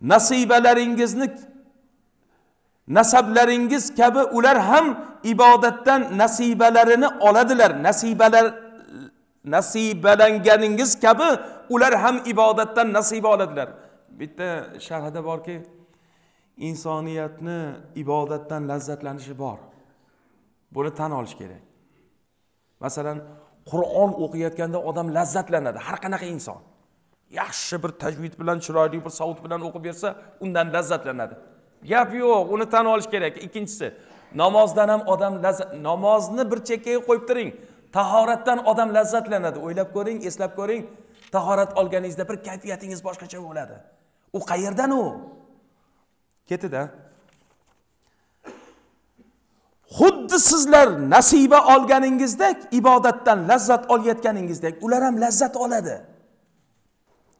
nasibalaringizni nasablaringiz kabi ular ham ibodatdan nasibalarini oladilar. Nasibalar nasibalanganingiz kabi ular ham ibodatdan nasiba oladilar. Bitta sharhida borki insoniyatni ibodatdan lazzatlanishi bor. Buni tan olish kerak. Masalan qur'on o'qiyotganda odam lazzatlanadi. Har qanaqa inson. Yaxshi bir tajvid bilan chiroyli bir savut bilan o'qib bersa undan lazzatlanadi. Gap yo'q uni tan olish kerak. Ikkinchisi namozdan ham odam lazzat namozni bir chekkaga qo'yib turing tahoratdan odam lazzatlanadi. O'ylab ko'ring eslab ko'ring. Tahorat olganingizda bir kayfiyatingiz boshqacha bo'ladi. U qayerdan u? Ketida xuddi sizlar nasiba olganingizdek ibodatdan lazzat olayotganingizdek ular ham lazzat oladi.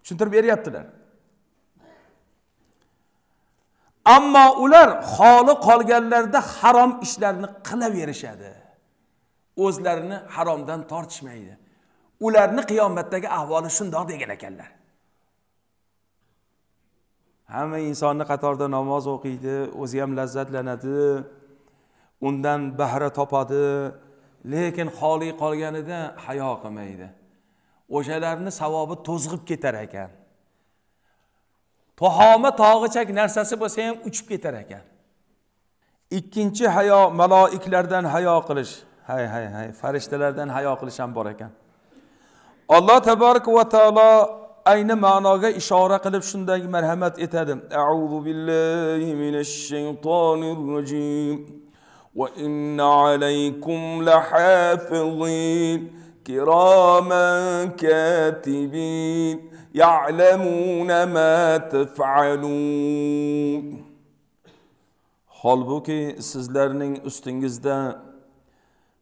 Tushuntirib beryaptilar. Ammo ular holi qolganlarda harom ishlarni qilaverishadi. O'zlarini haromdan tortishmaydi. Ularni qiyomatdagi ahvoli shundoq degan ekanlar. Hamma insonni qatorda namoz o'qiydi o'zi ham lazzatlanadi. Undan bahra topadi. Lekin xoli qolganida hayo qilmaydi. O'shalarni savobi to'zg'ib ketar ekan. Tohoma tog'ichak narsasi bo'lsa ham uchib ketar ekan. Ikkinchi hayo maloiklardan hayo qilish. Hay hay hay farishtalardan hayo qilish ham bor ekan. Alloh taborak va taolo ayni ma'noga ishora qilib shunday marhamat etadi. Auzu billahi minash shaytonir rojim وإن عليكم لحافظين كراما كاتبين يعلمون ما تفعلون holbuki sizlarning ustingizda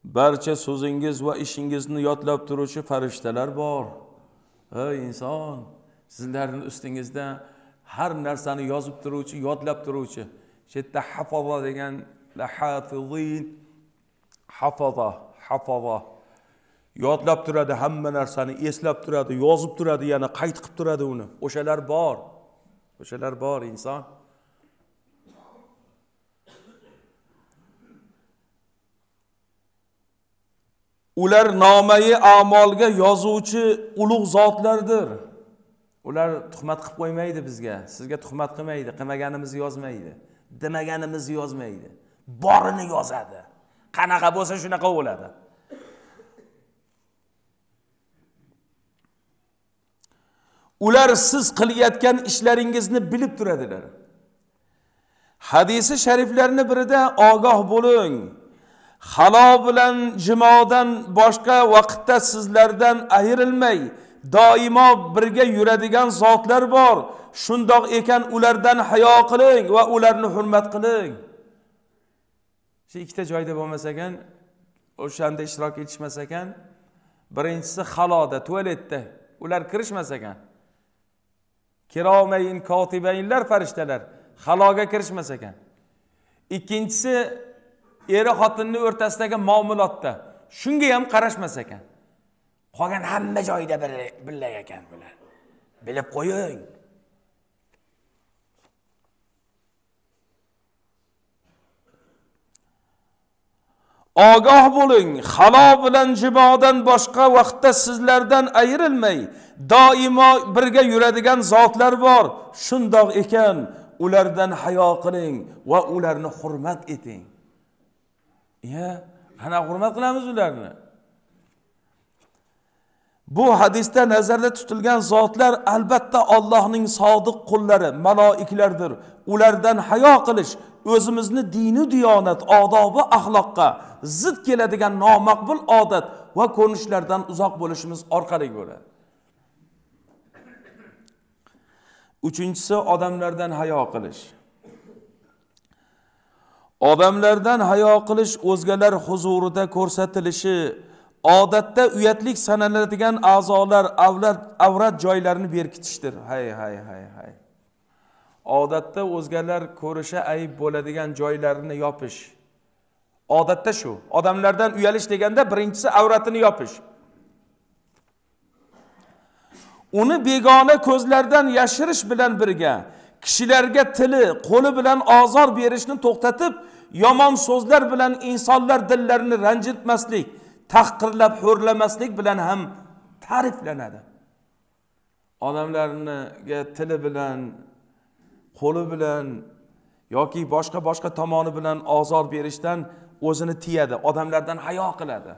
barcha so'zingiz va ishingizni yodlab turuvchi farishtalar bor ey inson sizlarni ustingizda har narsani yozib turuvchi yodlab turuvchi shu yerda hafoza degan lahafizin hafaza hafaza yodlab turadi hamma narsani eslab turadi yozib turadi yana qayd qilib turadi uni. O'shalar bor. O'shalar bor inson. Ular nomai amolga yozuvchi ulug' zotlardir. Ular tuhmat qilib qo'ymaydi bizga. Sizga tuhmat qilmaydi qilmaganimizni yozmaydi. Demaganimizni yozmaydi. Borini yozadi. Qanaqa bo'lsa shunaqa bo'ladi. Ular siz qilayotgan ishlaringizni bilib turadilar. Hadisi shariflarni birida ogoh bo'ling. Halol bilan jimodan boshqa vaqtda sizlardan ayrilmay doimo birga yuradigan zotlar bor. Shundoq ekan ulardan hayo qiling va ularni hurmat qiling. Shu ikkita joyda bo'lmas ekan o'shanda ishtirok etishmas ekan birinchisi haloda tualetda ular kirishmas ekan kiromayin kotibainlar farishtalar haloga kirishmas ekan ikkinchisi eri xotinni o'rtasidagi muomalotda shunga ham qarashmas ekan qolgan hamma joyda birga ekan bular. Bilib qo'ying. Ogoh bo'ling halo bilan jibodan boshqa vaqtda sizlardan ayrilmay doimo birga yuradigan zotlar bor. Shundoq ekan ulardan hayo qiling va ularni hurmat eting. Iya qanaqa hurmat qilamiz ularni? Bu hadisda nazarda tutilgan zotlar albatta Allohning sodiq qullari maloiklardir. Ulardan hayo qilish o'zimizni dini diyonat odobi axloqqa zid keladigan nomaqbul odat va ko'rinishlardan uzoq bo'lishimiz orqali bo'ladi. Uchinchisi odamlardan hayo qilish. Odamlardan hayo qilish o'zgalar huzurida ko'rsatilishi odatda uyatlik sanaladigan a'zolar avlat avrat joylarini berkitishdir. Hay hay hay hay. Odatda o'zgalar ko'risha ayb bo'ladigan joylarini yopish. Odatda shu odamlardan uyalish deganda birinchisi avratini yopish. Uni begona ko'zlardan yashirish bilan birga kishilarga tili qo'li bilan ozor berishni to'xtatib yomon so'zlar bilan insonlar dillarini ranjitmaslik tahqirlab ho'rlamaslik bilan ham ta'riflanadi. Odamlarniga tili bilan qo'li bilan yoki boshqa boshqa tomoni bilan ozor berishdan o'zini tiyadi odamlardan hayo qiladi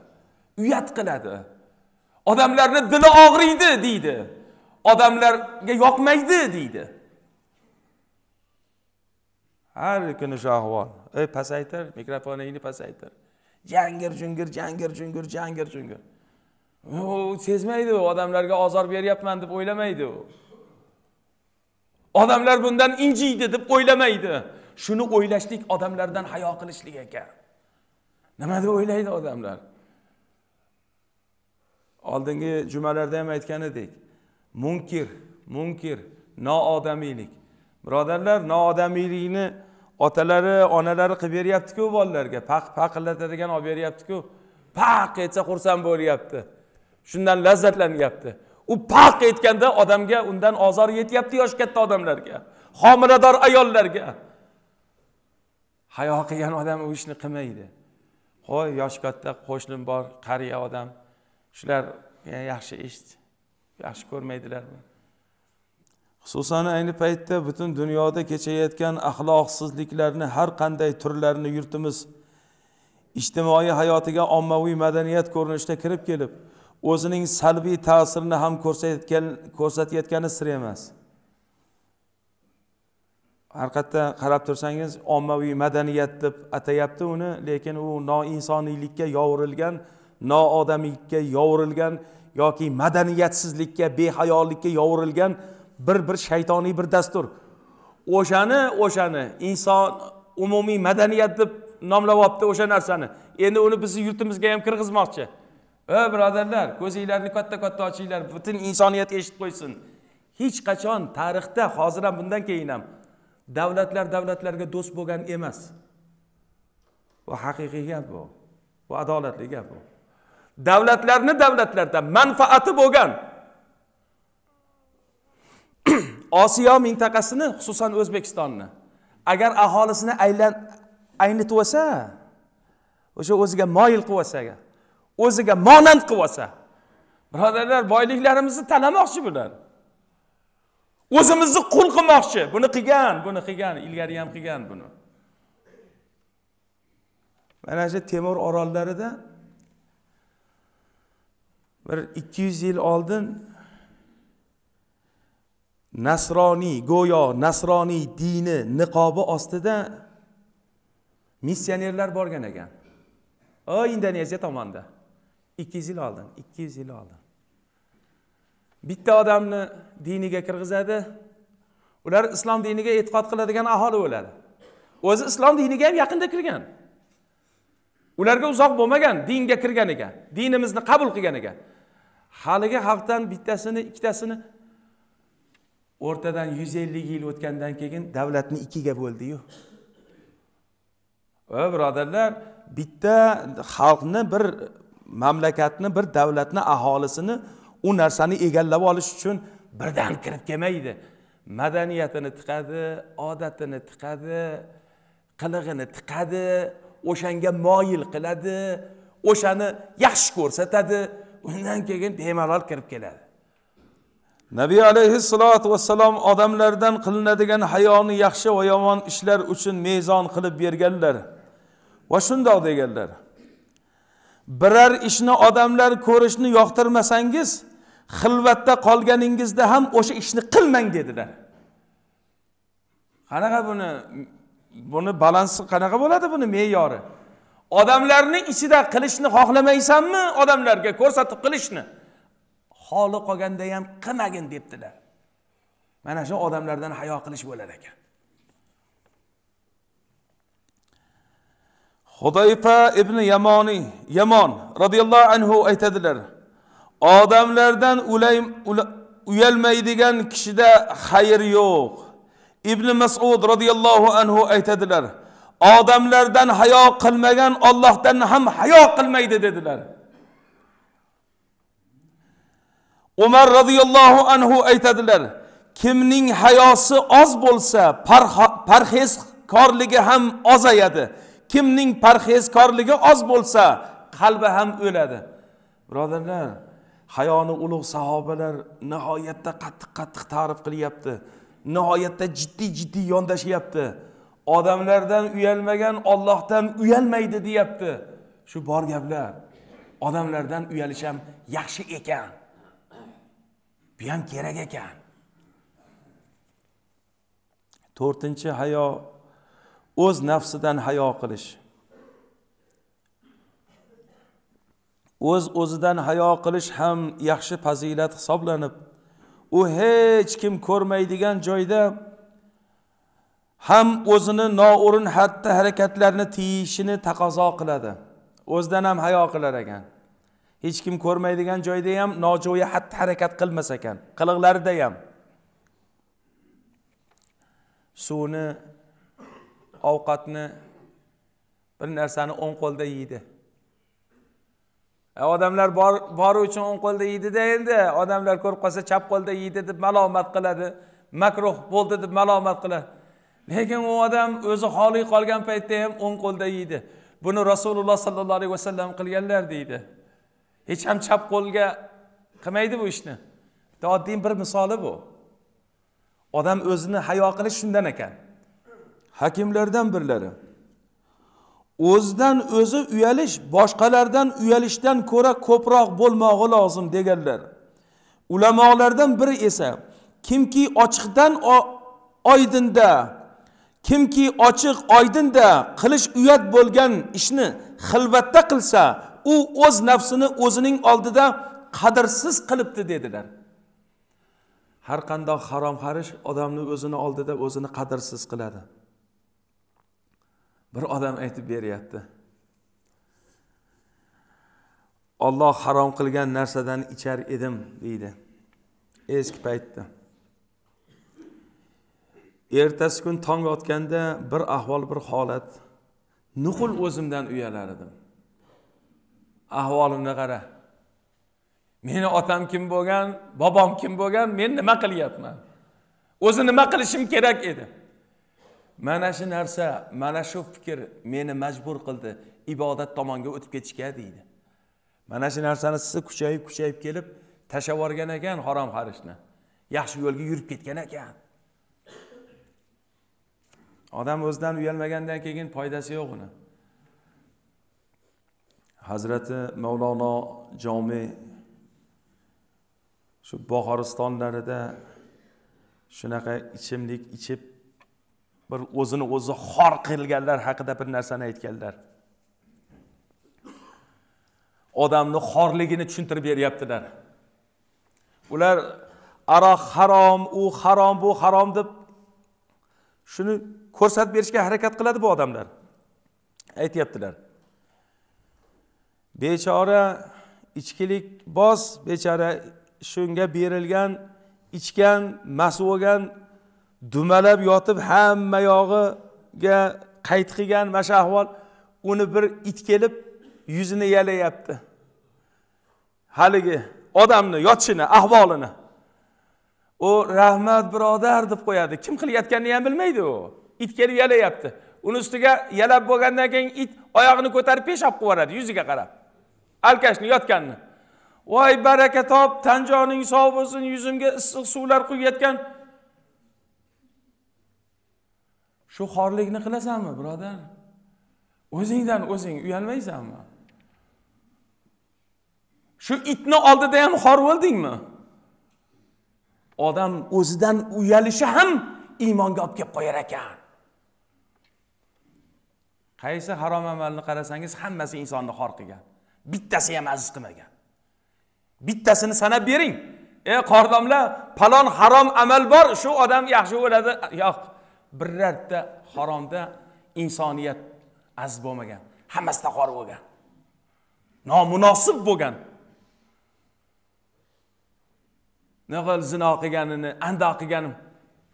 uyat qiladi. Odamlarni dili og'riydi deydi. Odamlarga yoqmaydi deydi. Har kuni shu ahvol ey pasaytir mikrofoningni pasaytir. Jangir jungir jangir jungir jangir jungir. U sezmaydi u odamlarga ozor beryapman deb o'ylamaydi u. odamlar bundan injiydi deb o'ylamaydi. Shuni o'ylashlik odamlardan hayo qilishlik ekan. Nima deb o'ylaydi odamlar? Oldingi jumalarda ham aytgan edik. Munkir munkir noodamiylik. Birodarlar noodamiylikni otalari onalari qilib beryaptiku bolalarga. Paq paqillatadigan olib beryaptiku. Paq etsa xursand bo'lyapti. Shundan lazzatlanyapti u paq aytganda odamga undan ozor yetyapti yoshi katta odamlarga. Homilador ayollarga. Hayo qilgan odam u ishni qilmaydi. Qo'y yoshi katta qo'shnim bor qariya odam. Shular yaxshi ish yaxshi ko'rmaydilarmi? Xususan ayni paytda butun dunyoda kechayotgan axloqsizliklarni har qanday turlarini yurtimiz ijtimoiy hayotiga ommaviy madaniyat ko'rinishida kirib kelib o'zining salbiy ta'sirini ham ko'rsatayotgan ko'rsatayotgani sir emas. Har qayerda qarab tursangiz ommaviy madaniyat deb atayapti uni lekin u noinsoniylikka yovurilgan noodamiylikka yovurilgan yoki madaniyatsizlikka behayolikka yovurilgan bir bir shaytoniy bir dastur. O'shani o'shani inson umumiy madaniyat deb nomlayapti o'sha narsani. Endi uni bizni yurtimizga ham kirgizmoqchi. Ey birodarlar ko'zinglarni katta katta ochinglar butun insoniyat eshitib qo'ysin. Hech qachon tarixda hozir ham bundan keyin ham davlatlar davlatlarga do'st bo'lgan emas. Bu haqiqiy gap bu. Bu adolatli gap bu. Davlatlarni davlatlarda manfaati bo'lgan <clears throat> osiyo mintaqasini xususan o'zbekistonni agar aholisini aylan aynitib olsa o'sha o'ziga moyil qilib olsa o'ziga monand qilib olsa birodarlar boyliklarimizni talamoqchi bular. O'zimizni qul qilmoqchi. Buni qilgan buni qilgan ilgari ham qilgan buni. Mana shu temur orollarida bir ikki yuz yil oldin nasroniy go'yo nasroniy dini niqobi ostida missionerlar borgan ekan. O indoneziya tomonda. Ikki yuz yil oldin ikki yuz yil oldin bitta odamni diniga kirgizadi. Ular islom diniga e'tiqod qiladigan aholi bo'ladi o'zi islom diniga ham yaqinda kirgan. Ularga uzoq bo'lmagan dinga kirgan ekan dinimizni qabul qilgan ekan. Haligi xalqdan bittasini ikkitasini o'rtadan yuz ellik yil o'tgandan keyin davlatni ikkiga bo'ldiyu. Va birodarlar bitta xalqni bir mamlakatni bir davlatni aholisini u narsani egallab olish uchun birdan kirib kelmaydi. Madaniyatini tiqadi odatini tiqadi qilig'ini tiqadi o'shanga moyil qiladi o'shani yaxshi ko'rsatadi. Undan keyin bemalol kirib keladi. Nabiy alayhissalotu vassalom odamlardan qilinadigan hayoni yaxshi va yomon ishlar uchun mezon qilib berganlar va shundoq deganlar. Biror ishni odamlar ko'rishni yoqtirmasangiz xilvatda qolganingizda ham o'sha ishni qilmang dedilar. Qanaqa buni buni balansi qanaqa bo'ladi buni me'yori? Odamlarni ichida qilishni xohlamaysanmi odamlarga ko'rsatib qilishni? Holi qolganda ham qilmagin debdilar. Mana shu odamlardan hayo qilish bo'lar ekan. Hudayfa ibn yamoniy yamon roziyallohu anhu aytadilar odamlardan uyalmaydigan kishida xayr yo'q. Ibn masud roziyallohu anhu aytadilar odamlardan hayo qilmagan ollohdan ham hayo qilmaydi dedilar. Umar roziyallohu anhu aytadilar kimning hayosi oz bo'lsa parhezkorligi ham ozayadi. Kimning parhezkorligi oz bo'lsa qalbi ham o'ladi. Birodarlar hayoni ulug' sahobalar nihoyatda qattiq qattiq ta'rif qilyapti. Nihoyatda jiddiy jiddiy yondashyapti. Odamlardan uyalmagan ollohdan uyalmaydi deyapti. Shu bor gaplar odamlardan uyalish ham yaxshi ekan. Bu ham kerak ekan. To'rtinchi hayo o'z nafsidan hayo qilish. O'z o'zidan hayo qilish ham yaxshi fazilat hisoblanib u hech kim ko'rmaydigan joyda ham o'zini noo'rin xatti harakatlarni tiyishini taqozo qiladi. O'zidan ham hayo qilar ekan. Hech kim ko'rmaydigan joyda ham nojo'ya xatti harakat qilmas ekan qiliqlarida ham. Suvni ovqatni bir narsani o'ng qo'lda yeydi. E, odamlar bor bori uchun o'ng qo'lda yeydida endi. Odamlar ko'rib qolsa chap qo'lda yeydi deb malomat qiladi. Makruh bo'ldi deb malomat qiladi. Lekin u odam o'zi xoli qolgan paytda ham o'ng qo'lda yeydi. Buni rasululloh sollallohu alayhi vasallam qilganlar deydi. Hech ham chap qo'lga qilmaydi bu ishni. Bitta oddiy bir misoli bu. Odam o'zini hayo qilish shundan ekan. Hakimlardan birlari. O'zidan o'zi uyalish boshqalardan uyalishdan ko'ra ko'proq bo'lmog'i lozim deganlar. Ulamolardan biri esa kimki ochiqdan oydinda kimki ochiq oydinda qilish uyat bo'lgan ishni xilvatda qilsa u o'z nafsini o'zining oldida qadrsiz qilibdi dedilar. Har qandoq harom xarish odamni o'zini oldida o'zini qadrsiz qiladi. Bir odam aytib beryapti. Olloh harom qilgan narsadan ichar edim deydi. Eski paytda. Ertasi kun tong otganda bir ahvol bir holat. Nuqul o'zimdan uyalar edim. Ahvolimni qara meni otam kim bo'lgan bobom kim bo'lgan men nima qilyapman? O'zi nima qilishim kerak edi? Mana shu narsa mana shu fikr meni majbur qildi. Ibodat tomonga o'tib ketishga deydi. Mana shu narsani siz kuchayib kuchayib kelib tashlab yuborgan ekan harom harishni yaxshi yo'lga yurib ketgan ekan. Odam o'zidan uyalmagandan keyin foydasi yo'q uni. Hazrati mavlono jomi shu bog'oristonlarida shunaqa ichimlik ichib bir o'zini o'zi xor qilganlar haqida bir narsani aytganlar. Odamni xorligini tushuntirib beryaptilar. Ular aroq harom u harom bu harom deb shuni ko'rsatib berishga harakat qiladi bu odamlar. Aytyaptilar. Bechora ichkilik boz bechora shunga berilgan ichgan mast bo'lgan dumalab yotib hamma yog'iga qayt qilgan mana shu ahvol uni bir it kelib yuzini yalayapti. Haligi odamni yotishini ahvolini. U rahmat birodar deb qo'yadi. Kim qilayotganini ham bilmaydi u. It kelib yalayapti. Uni ustiga yalab bo'lgandan keyin it oyog'ini ko'tarib peshob qilib yuboradi yuziga qarab. Alkashni yotganini voy baraka top tan joning sog' bo'lsin yuzimga issiq suvlar quyayotgan shu xorlikni qilasanmi birodar? O'zingdan o'zing uyalmaysanmi? Shu itni oldida ham xor bo'ldingmi? Odam o'zidan uyalishi ham iymonga olib kelib qo'yar ekan. Qaysi harom amalni qarasangiz hammasi insonni xor qilgan. Bittasi ham aziz qilmagan. Bittasini sanab bering. Ey qordomlar palon harom amal bor shu odam yaxshi bo'ladi. Yo'q birorta haromda insoniyat aziz bo'lmagan. Hammasida xor bo'lgan. Nomunosib bo'lgan. Naqal zino qilganini andoq qilganim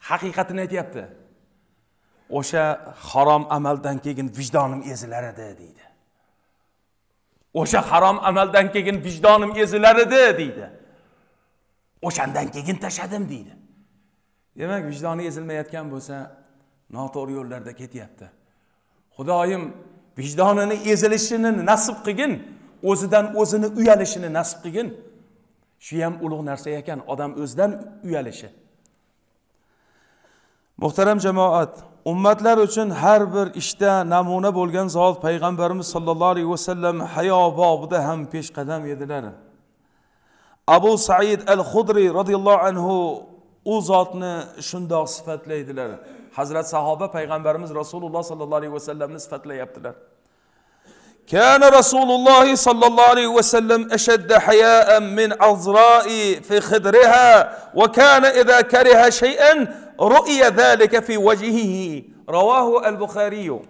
haqiqatini aytyapti. O'sha harom amaldan keyin vijdonim ezilar edi deydi. O'sha harom amaldan keyin vijdonim ezilar edi deydi. O'shandan keyin tashladim deydi. Demak vijdoni ezilmayotgan bo'lsa noto'g'ri yo'llarda ketyapti. Xudoyim vijdonini ezilishini nasib qilgin o'zidan o'zini uyalishini nasib qilgin. Shu ham ulug' narsa ekan odam o'zidan uyalishi. Muhtaram jamoat ummatlar uchun har bir ishda namuna bo'lgan zot payg'ambarimiz sollallohu alayhi vasallam hayo bobida ham peshqadam edilar. Abu said al hudriy roziyallohu anhu u zotni shundoq sifatlaydilar. hazrat sahoba payg'ambarimiz rasululloh sollallohu alayhi vasallamni sifatlayaptilar كان رسول الله صلى الله عليه وسلم أشد حياء من عذراء في خدرها وكان إذا كره شيئا رؤي ذلك في وجهه رواه البخاري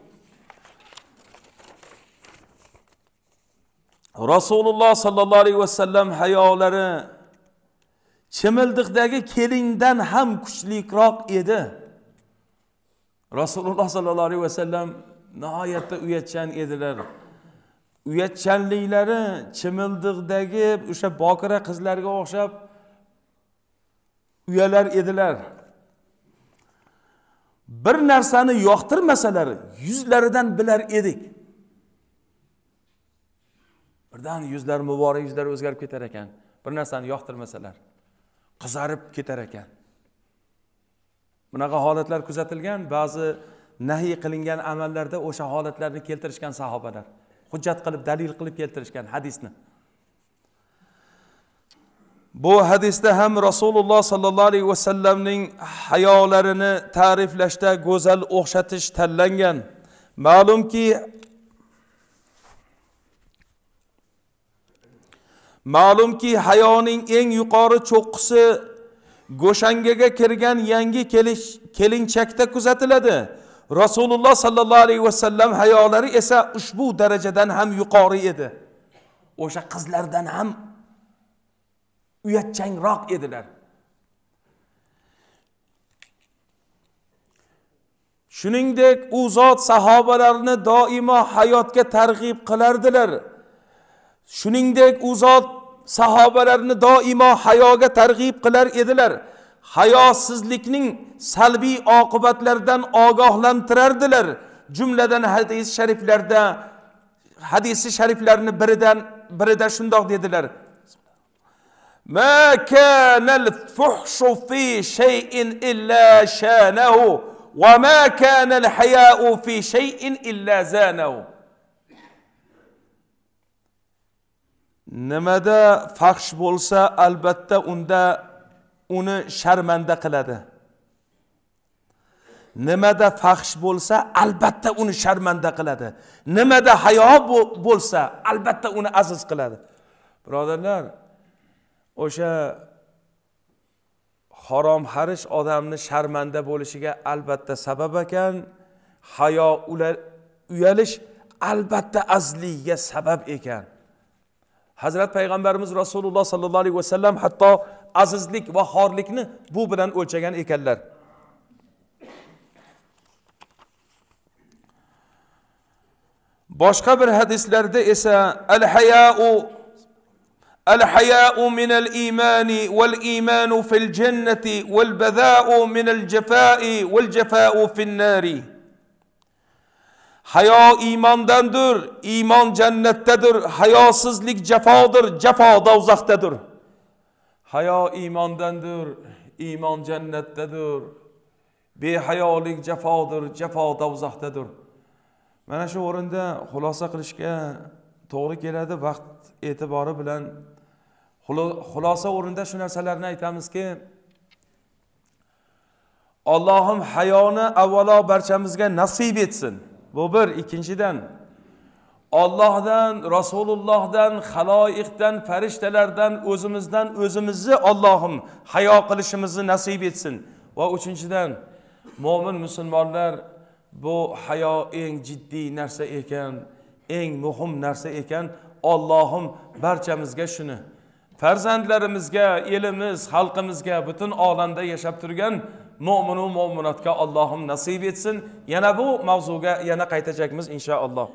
رسول الله صلى الله عليه وسلم hayolari chimildiqdagi kelingdan ham kuchlikroq edi rasululloh sollallohu alayhi vasallam nihoyatda uyatchan edilar. Uyatchanliklari chimildiqdagi o'sha bokira qizlarga o'xshab uyalar edilar. Bir narsani yoqtirmasalar yuzlaridan bilar edik. Birdan yuzlari muborak yuzlari o'zgarib ketar ekan. Bir narsani yoqtirmasalar qizarib ketar ekan. Bunaqa holatlar kuzatilgan ba'zi nahiy qilingan amallarda o'sha holatlarni keltirishgan sahobalar hujjat qilib dalil qilib keltirishgan hadisni. Bu hadisda ham rasululloh sollallohu alayhi vasallamning hayolarini ta'riflashda go'zal o'xshatish tanlangan. Ma'lumki ma'lumki hayoning eng yuqori cho'qqisi go'shangaga kirgan yangi kelinchakda kuzatiladi. Rasululloh sollallohu alayhi vasallam hayolari esa ushbu darajadan ham yuqori edi. O'sha qizlardan ham uyatchangroq edilar. Shuningdek u zot sahobalarni doimo hayotga targ'ib qilardilar. Shuningdek u zot sahobalarni doimo hayoga targ'ib qilar edilar hayosizlikning salbiy oqibatlaridan ogohlantirardilar jumladan hadis shariflarda hadisi shariflarni biridan birida shundoq dedilar ما كان الفحش في شيء إلا شانه وما كان الحياء في شيء إلا زانه nimada faxsh bo'lsa albatta unda uni sharmanda qiladi. Nimada faxsh bo'lsa albatta uni sharmanda qiladi. Nimada hayo bo'lsa albatta uni aziz qiladi. Birodarlar o'sha harom harish odamni sharmanda bo'lishiga albatta sabab ekan. Hayo uyalish albatta azliga sabab ekan. Hazrat payg'ambarimiz rasululloh sollallohu alayhi vasallam hatto azizlik va xorlikni bu bilan o'lchagan ekanlar boshqa bir hadislarda esa al hayau al hayau min al imani wal imanu fil jannati wal bada'u min hayo iymondandir iymon jannatdadir hayosizlik jafodir jafo do'zaxdadir. Hayo iymondandir iymon jannatdadir. Behayolik jafodir jafo do'zaxdadir. Mana shu o'rinda xulosa qilishga to'g'ri keladi vaqt e'tibori bilan. Xulosa o'rinda shu narsalarni aytamizki allohim hayoni avvalo barchamizga nasib etsin. Bu bir. Ikkinchidan ollohdan rasulullohdan haloyiqdan farishtalardan o'zimizdan o'zimizni ollohim hayo qilishimizni nasib etsin. Va uchinchidan mo'min musulmonlar bu hayo eng jiddiy narsa ekan eng muhim narsa ekan. Ollohim barchamizga shuni farzandlarimizga elimiz xalqimizga butun olamda yashab turgan mo'minu mo'minatga allohim nasib etsin. Yana bu mavzuga yana qaytajakmiz inshaalloh.